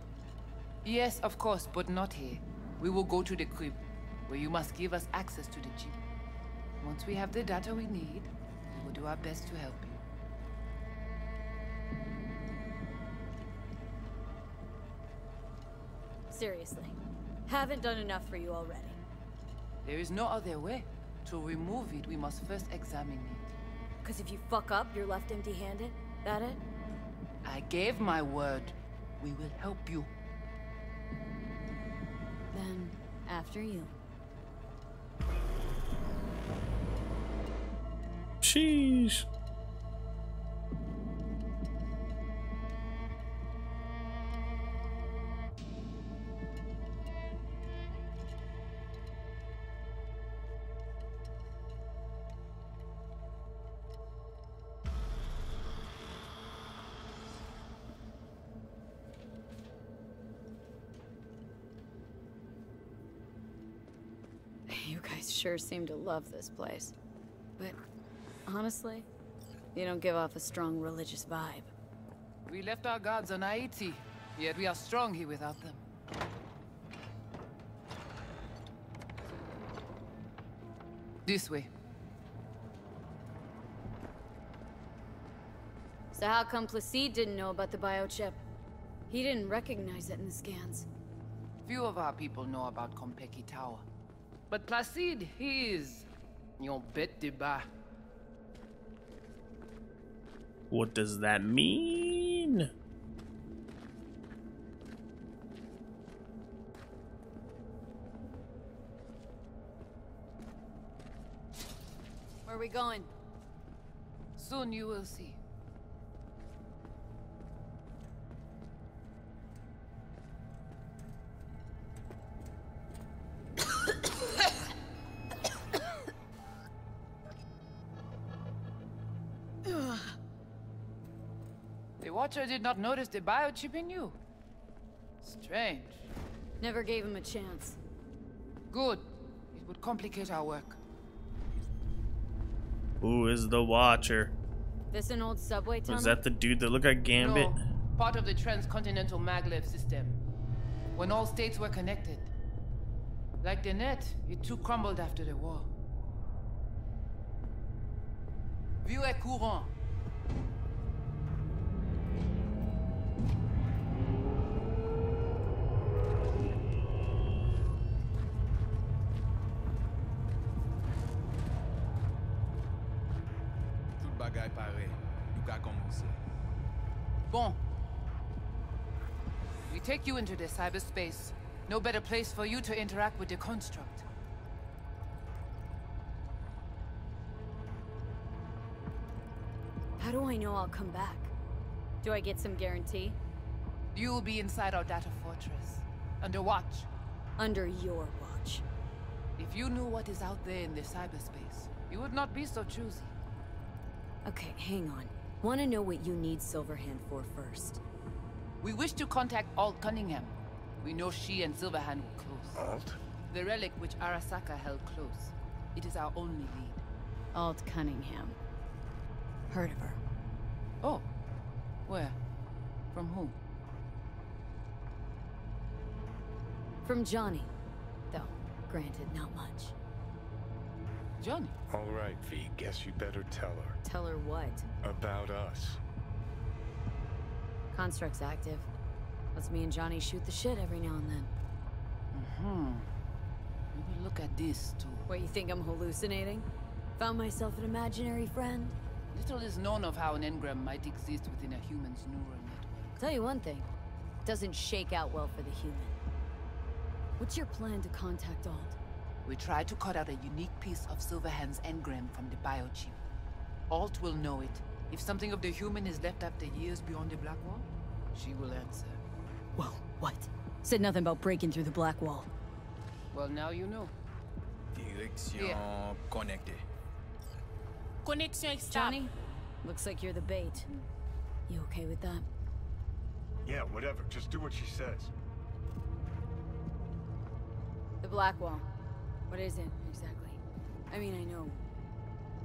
Yes, of course, but not here. We will go to the crib, where you must give us access to the chip. Once we have the data we need, we will do our best to help you. Seriously. Haven't done enough for you already. There is no other way. To remove it, we must first examine it. Because if you fuck up, you're left empty-handed? That it? I gave my word. We will help you. Then, after you. Sheesh. Sure seem to love this place. But, honestly, you don't give off a strong religious vibe. We left our gods on Haiti, yet we are strong here without them. This way. So how come Placide didn't know about the biochip? He didn't recognize it in the scans. Few of our people know about Konpeki Tower. But Placide, he is... Your bête de bas. What does that mean? Where are we going? Soon you will see. Watcher did not notice the biochip in you. Strange. Never gave him a chance. Good. It would complicate our work. Who is the Watcher? This an old subway tunnel? Was that the dude that looked like Gambit? No, part of the transcontinental maglev system. When all states were connected. Like the net, it too crumbled after the war. View est courant. Bagay pare. Nou ka komanse. Bon. We take you into the cyberspace. No better place for you to interact with the construct. How do I know I'll come back? Do I get some guarantee? You will be inside our data fortress. Under watch. Under your watch. If you knew what is out there in the cyberspace, you would not be so choosy. Okay, hang on. Want to know what you need Silverhand for first. We wish to contact Alt Cunningham. We know she and Silverhand were close. Alt? The relic which Arasaka held close. It is our only lead. Alt Cunningham. Heard of her. Oh. Where? From whom? From Johnny. Though, granted, not much. Johnny? All right, V. Guess you better tell her. Tell her what? About us. Construct's active. Lets me and Johnny shoot the shit every now and then. Mm-hmm. Maybe look at this, too. What, you think I'm hallucinating? Found myself an imaginary friend? Little is known of how an engram might exist within a human's neural network. Tell you one thing. It Doesn't shake out well for the human. What's your plan to contact Alt? We try to cut out a unique piece of Silverhand's engram from the biochip. Alt will know it. If something of the human is left after years beyond the Black Wall, she will answer. Well, what? Said nothing about breaking through the black wall. Well, now you know. Direction connectée. Connexion stable. Johnny, looks like you're the bait. You okay with that? Yeah, whatever. Just do what she says. The Black Wall. What is it, exactly? I mean, I know.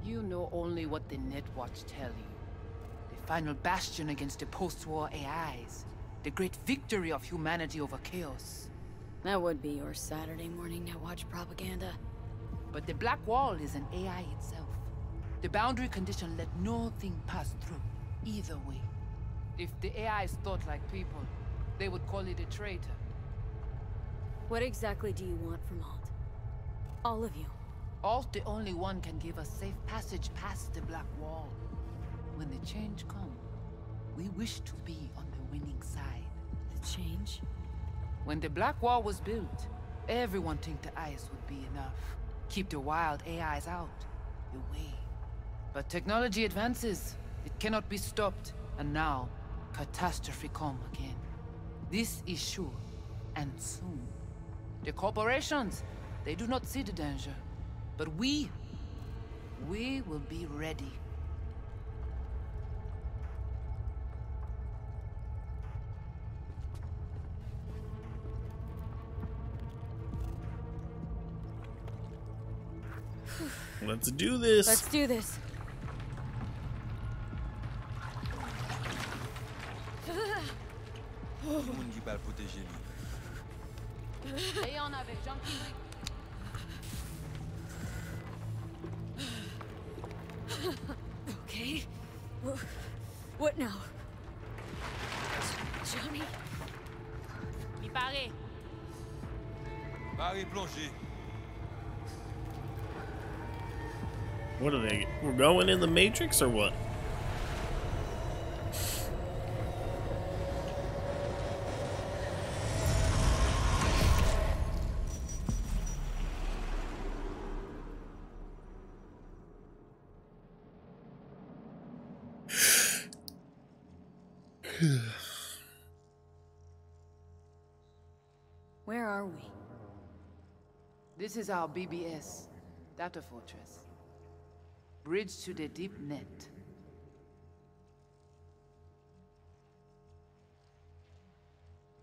You know only what the Netwatch tell you. The final bastion against the post-war AIs. The great victory of humanity over chaos. That would be your Saturday morning Netwatch propaganda. But the Black Wall is an AI itself. The boundary condition let nothing pass through, either way. If the AIs thought like people, they would call it a traitor. What exactly do you want from Alt? All of you. Alt the only one can give us safe passage past the Black Wall. When the change come, we wish to be on the winning side. The change? When the Black Wall was built, everyone think the ice would be enough. Keep the wild AIs out, away. But technology advances. It cannot be stopped. And now, catastrophe come again. This is sure, and soon. The corporations, they do not see the danger. But we, we will be ready. Let's do this. Let's do this. Tout le monde qui va le protéger lui. [laughs] Et on avait Junkie [laughs] Okay. Wh- What now? Johnny? Mi pare. Barry plongé. What are they? We're going in the Matrix or what? Where are we? This is our BBS, Data Fortress. Bridge to the deep net.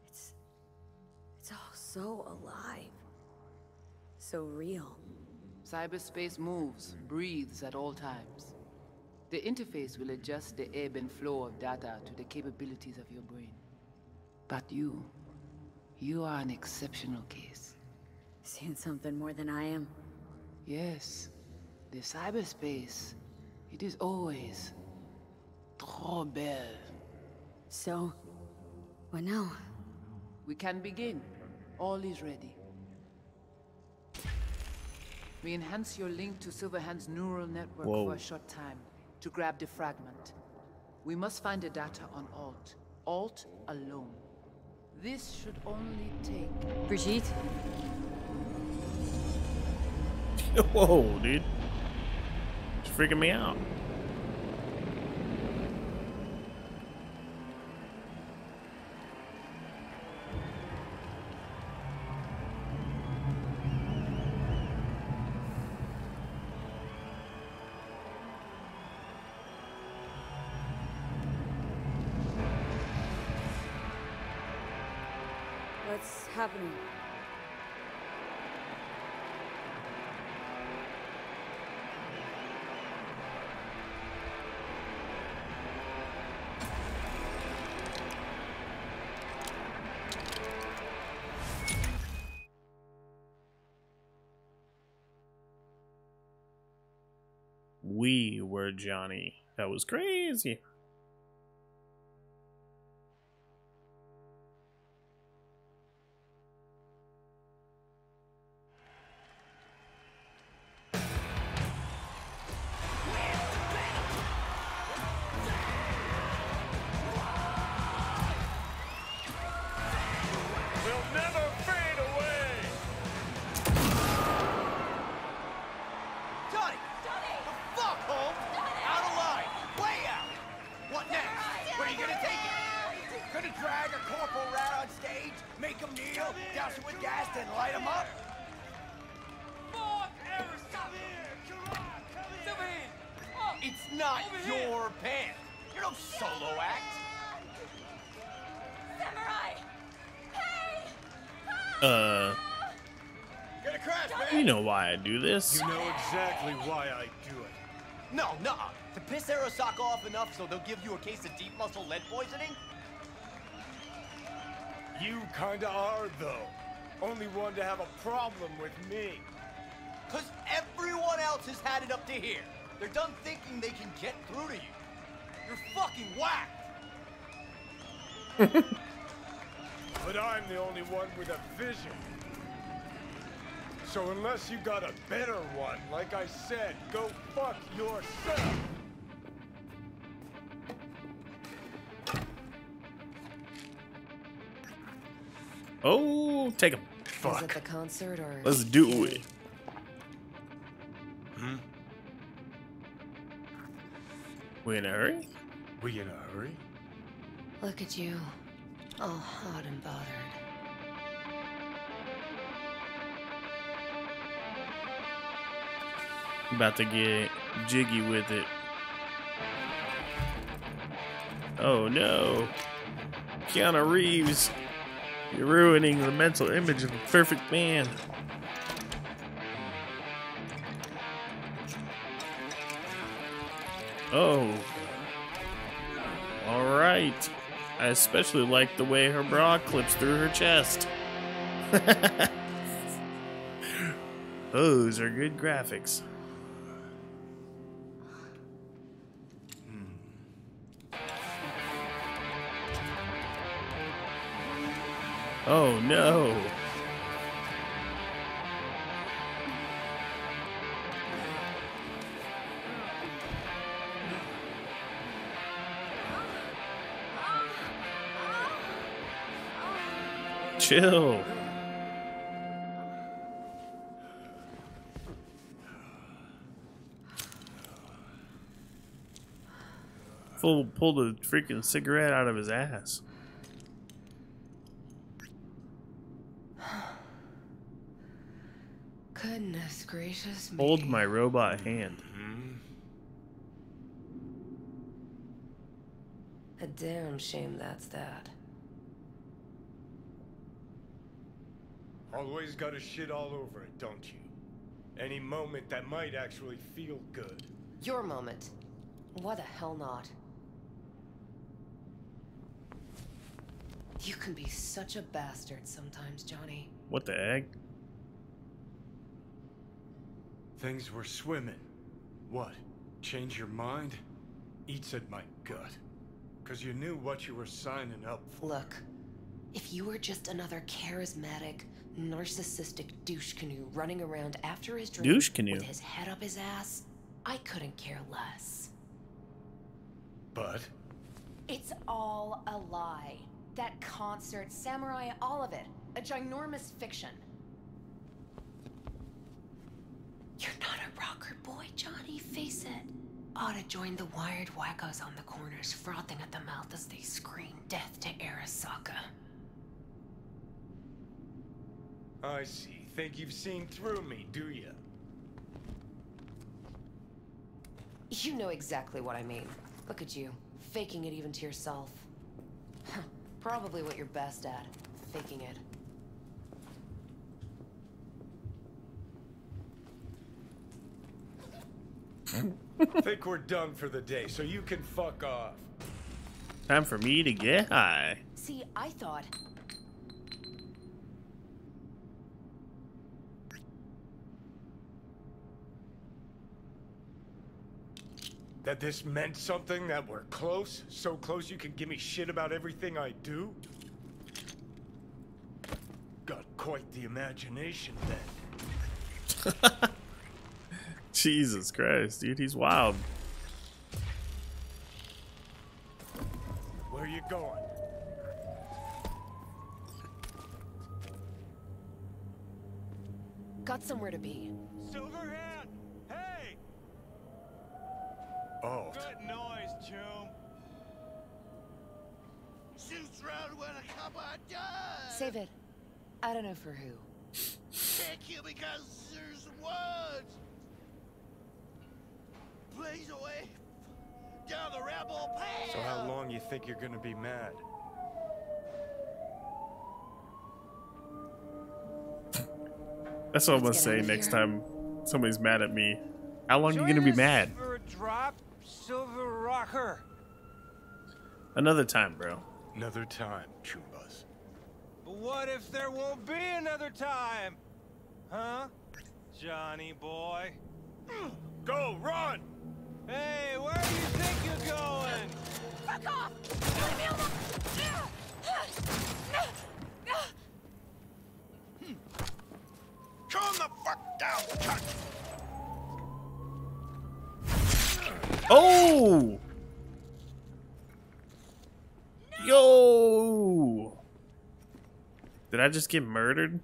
It's... It's all so alive. So real. Cyberspace moves, breathes at all times. The interface will adjust the ebb and flow of data to the capabilities of your brain. But you, you are an exceptional case. Seeing something more than I am. Yes, the cyberspace, it is always trop belle. So, what now? We can begin. All is ready. We enhance your link to Silverhand's neural network Whoa. for a short time to grab the fragment. We must find the data on Alt. Alt alone. This should only take... Brigitte? [laughs] Whoa, dude. It's freaking me out. Johnny. That was crazy. Uh, you know why I do this. You know exactly why I do it. No, no. To piss Arasaka off enough so they'll give you a case of deep muscle lead poisoning? You kinda are, though. Only one to have a problem with me. Cause everyone else has had it up to here. They're done thinking they can get through to you. You're fucking whacked. [laughs] But I'm the only one with a vision. So unless you got a better one, like I said, go fuck yourself. Oh, take him. Was it the concert or? Let's do it. Hmm? We in a hurry? We in a hurry? Look at you, all hot and bothered. About to get jiggy with it. Oh no. Keanu Reeves. You're ruining the mental image of a perfect man. Oh. Alright. I especially like the way her bra clips through her chest. [laughs] Those are good graphics. Hmm. Oh no. Chill. Full pulled a freaking cigarette out of his ass. Goodness gracious me. Hold my robot hand. A damn shame that's that. Always gotta shit all over it, don't you? Any moment that might actually feel good. Your moment. Why the hell not? You can be such a bastard sometimes, Johnny. What the egg? Things were swimming. What? Change your mind? Eats at my gut. Cause you knew what you were signing up for. Look, if you were just another charismatic, narcissistic douche canoe running around after his drink Douche canoe? with his head up his ass, I couldn't care less. But It's all a lie. That concert, Samurai, all of it. A ginormous fiction. You're not a rocker boy, Johnny, face it. Ought to join the wired wackos on the corners, frothing at the mouth as they scream death to Arasaka. I see. Think you've seen through me, do you? You know exactly what I mean. Look at you, faking it even to yourself. Probably what you're best at, faking it. [laughs] Think we're done for the day, so you can fuck off. Time for me to get high. See, I thought That this meant something, that we're close? So close you can give me shit about everything I do? Got quite the imagination then. [laughs] Jesus Christ, dude, he's wild. Where are you going? got somewhere to be. involved. Good noise, Shoots round a. Save it. I don't know for who. Thank you because there's words. Blaze away down the rebel path. So how long you think you're gonna be mad? That's what Let's I'm gonna say next here. time somebody's mad at me. How long Join are you gonna be mad? Another time, bro. Another time, Chumbas. But what if there won't be another time? Huh? Johnny boy? Go, run! Hey, where do you think you're going? Fuck off! Leave me alone! Calm the fuck down, Chuck! Oh! Yo! Did I just get murdered?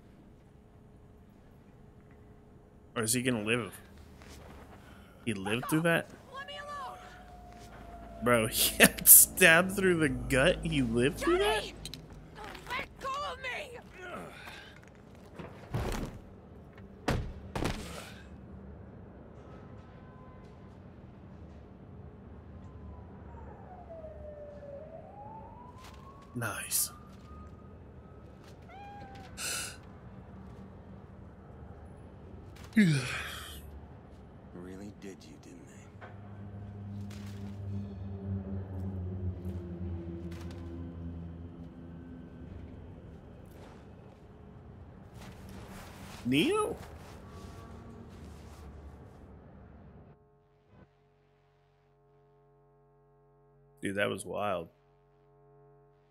Or is he gonna live? He lived through that? Bro, [laughs] he got stabbed through the gut. He lived through that? Nice. [sighs] Really did you, didn't they? Neo? Dude, that was wild.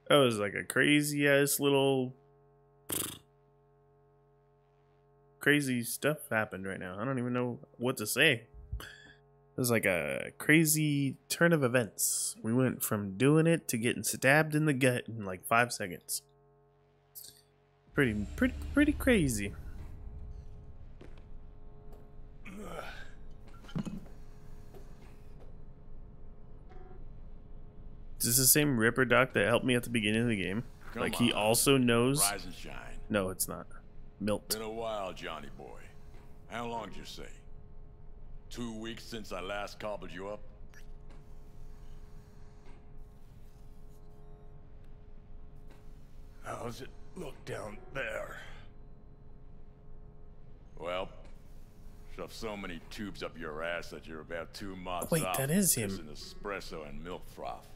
That was like a crazy ass little crazy stuff happened right now. I don't even know what to say. It was like a crazy turn of events. We went from doing it to getting stabbed in the gut in like five seconds. Pretty, pretty, pretty crazy. Is this the same Ripper Doc that helped me at the beginning of the game? Come like he on. also knows. Rise and shine. No, it's not. Milt. Been a while, Johnny boy. How long did you say? Two weeks since I last cobbled you up? How's it look down there? Well, shove so many tubes up your ass that you're about two months Wait, off that is him. Just an espresso and milk froth.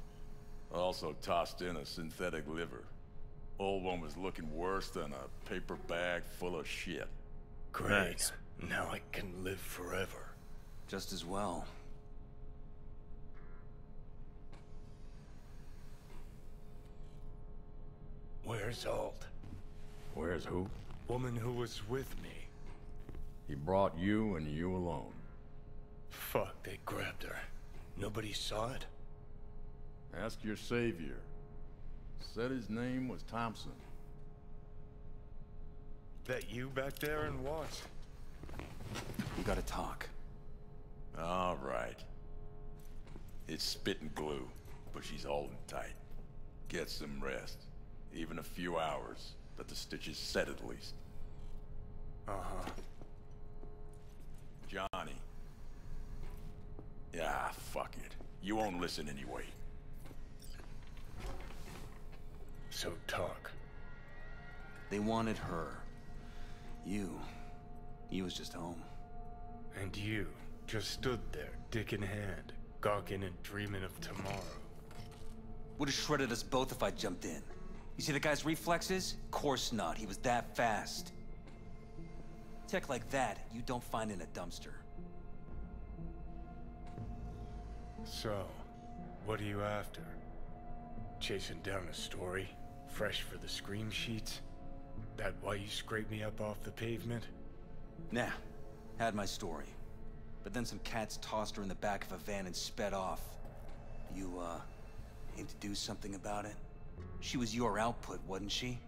Also tossed in a synthetic liver. Old one was looking worse than a paper bag full of shit. Great. Nice. Now I can live forever. Just as well. Where's Alt? Where's who? Woman who was with me. He brought you and you alone. Fuck, they grabbed her. Nobody saw it? Ask your savior. Said his name was Thompson. That you back there and what? We gotta talk. All right. It's spitting glue, but she's holding tight. Get some rest. Even a few hours. Let the stitches set at least. Uh-huh. Johnny. Yeah, fuck it. You won't listen anyway. So talk. They wanted her. You. You was just home. And you just stood there, dick in hand, gawking and dreaming of tomorrow. Would have shredded us both if I jumped in. You see the guy's reflexes? Course not. He was that fast. Tech like that, you don't find in a dumpster. So, what are you after? Chasing down a story? Fresh for the scream sheets? That why you scraped me up off the pavement? Nah, had my story. But then some cats tossed her in the back of a van and sped off. You, uh, aim to do something about it? She was your output, wasn't she?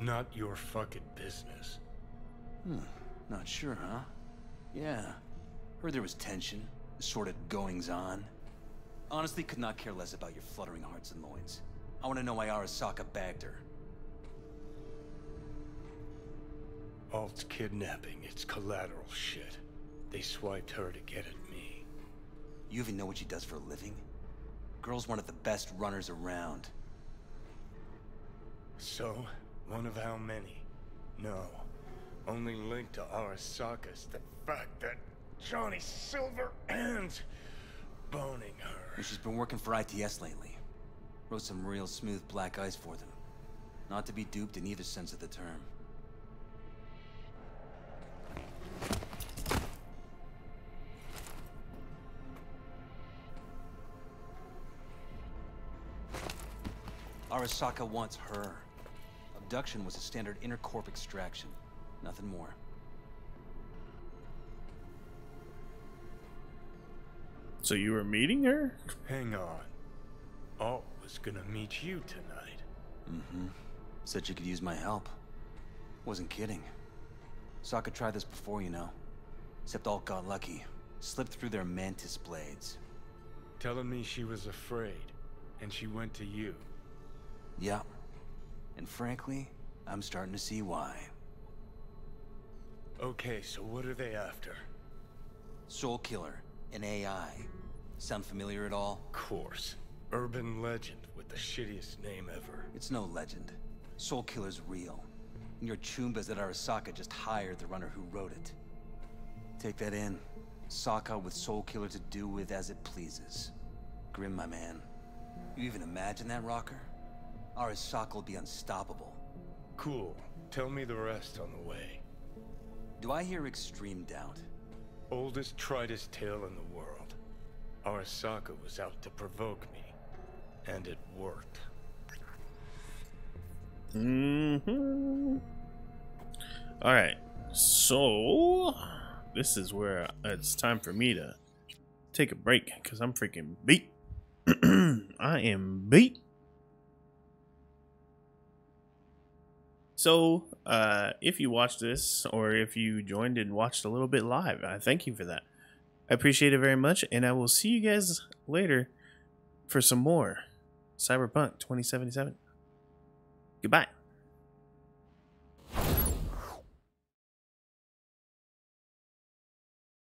Not your fucking business. Hmm, not sure, huh? Yeah. Heard there was tension, sort of goings-on. Honestly, could not care less about your fluttering hearts and loins. I want to know why Arasaka bagged her. Alt's kidnapping, it's collateral shit. They swiped her to get at me. You even know what she does for a living? Girl's one of the best runners around. So, one of how many? No. Only link to Arasaka's the fact that Johnny Silver ends boning her. She's been working for ITS lately. Wrote some real smooth black ice for them. Not to be duped in either sense of the term. Arasaka wants her. Abduction was a standard intercorp extraction. Nothing more. So you were meeting her? Hang on. Alt was gonna meet you tonight. Mm-hmm. Said she could use my help. Wasn't kidding. Sokka tried this before, you know. Except Alt got lucky. Slipped through their mantis blades. Telling me she was afraid, and she went to you. Yeah. And frankly, I'm starting to see why. Okay, so what are they after? Soul Killer, an AI. Sound familiar at all? Of Course. Urban legend with the shittiest name ever. It's no legend. Soul Killer's real. And your Chumbas that Arasaka just hired the runner who wrote it. Take that in. Sokka with Soul Killer to do with as it pleases. Grim, my man. You even imagine that, Rocker? Arasaka will be unstoppable. Cool. Tell me the rest on the way. Do I hear extreme doubt? Oldest tritest tale in the world. Arasaka was out to provoke me. And it worked. Mm-hmm. All right. So this is where it's time for me to take a break because I'm freaking beat. [clears throat] I am beat. So, uh, if you watched this or if you joined and watched a little bit live, I thank you for that. I appreciate it very much, and I will see you guys later for some more Cyberpunk 2077. Goodbye.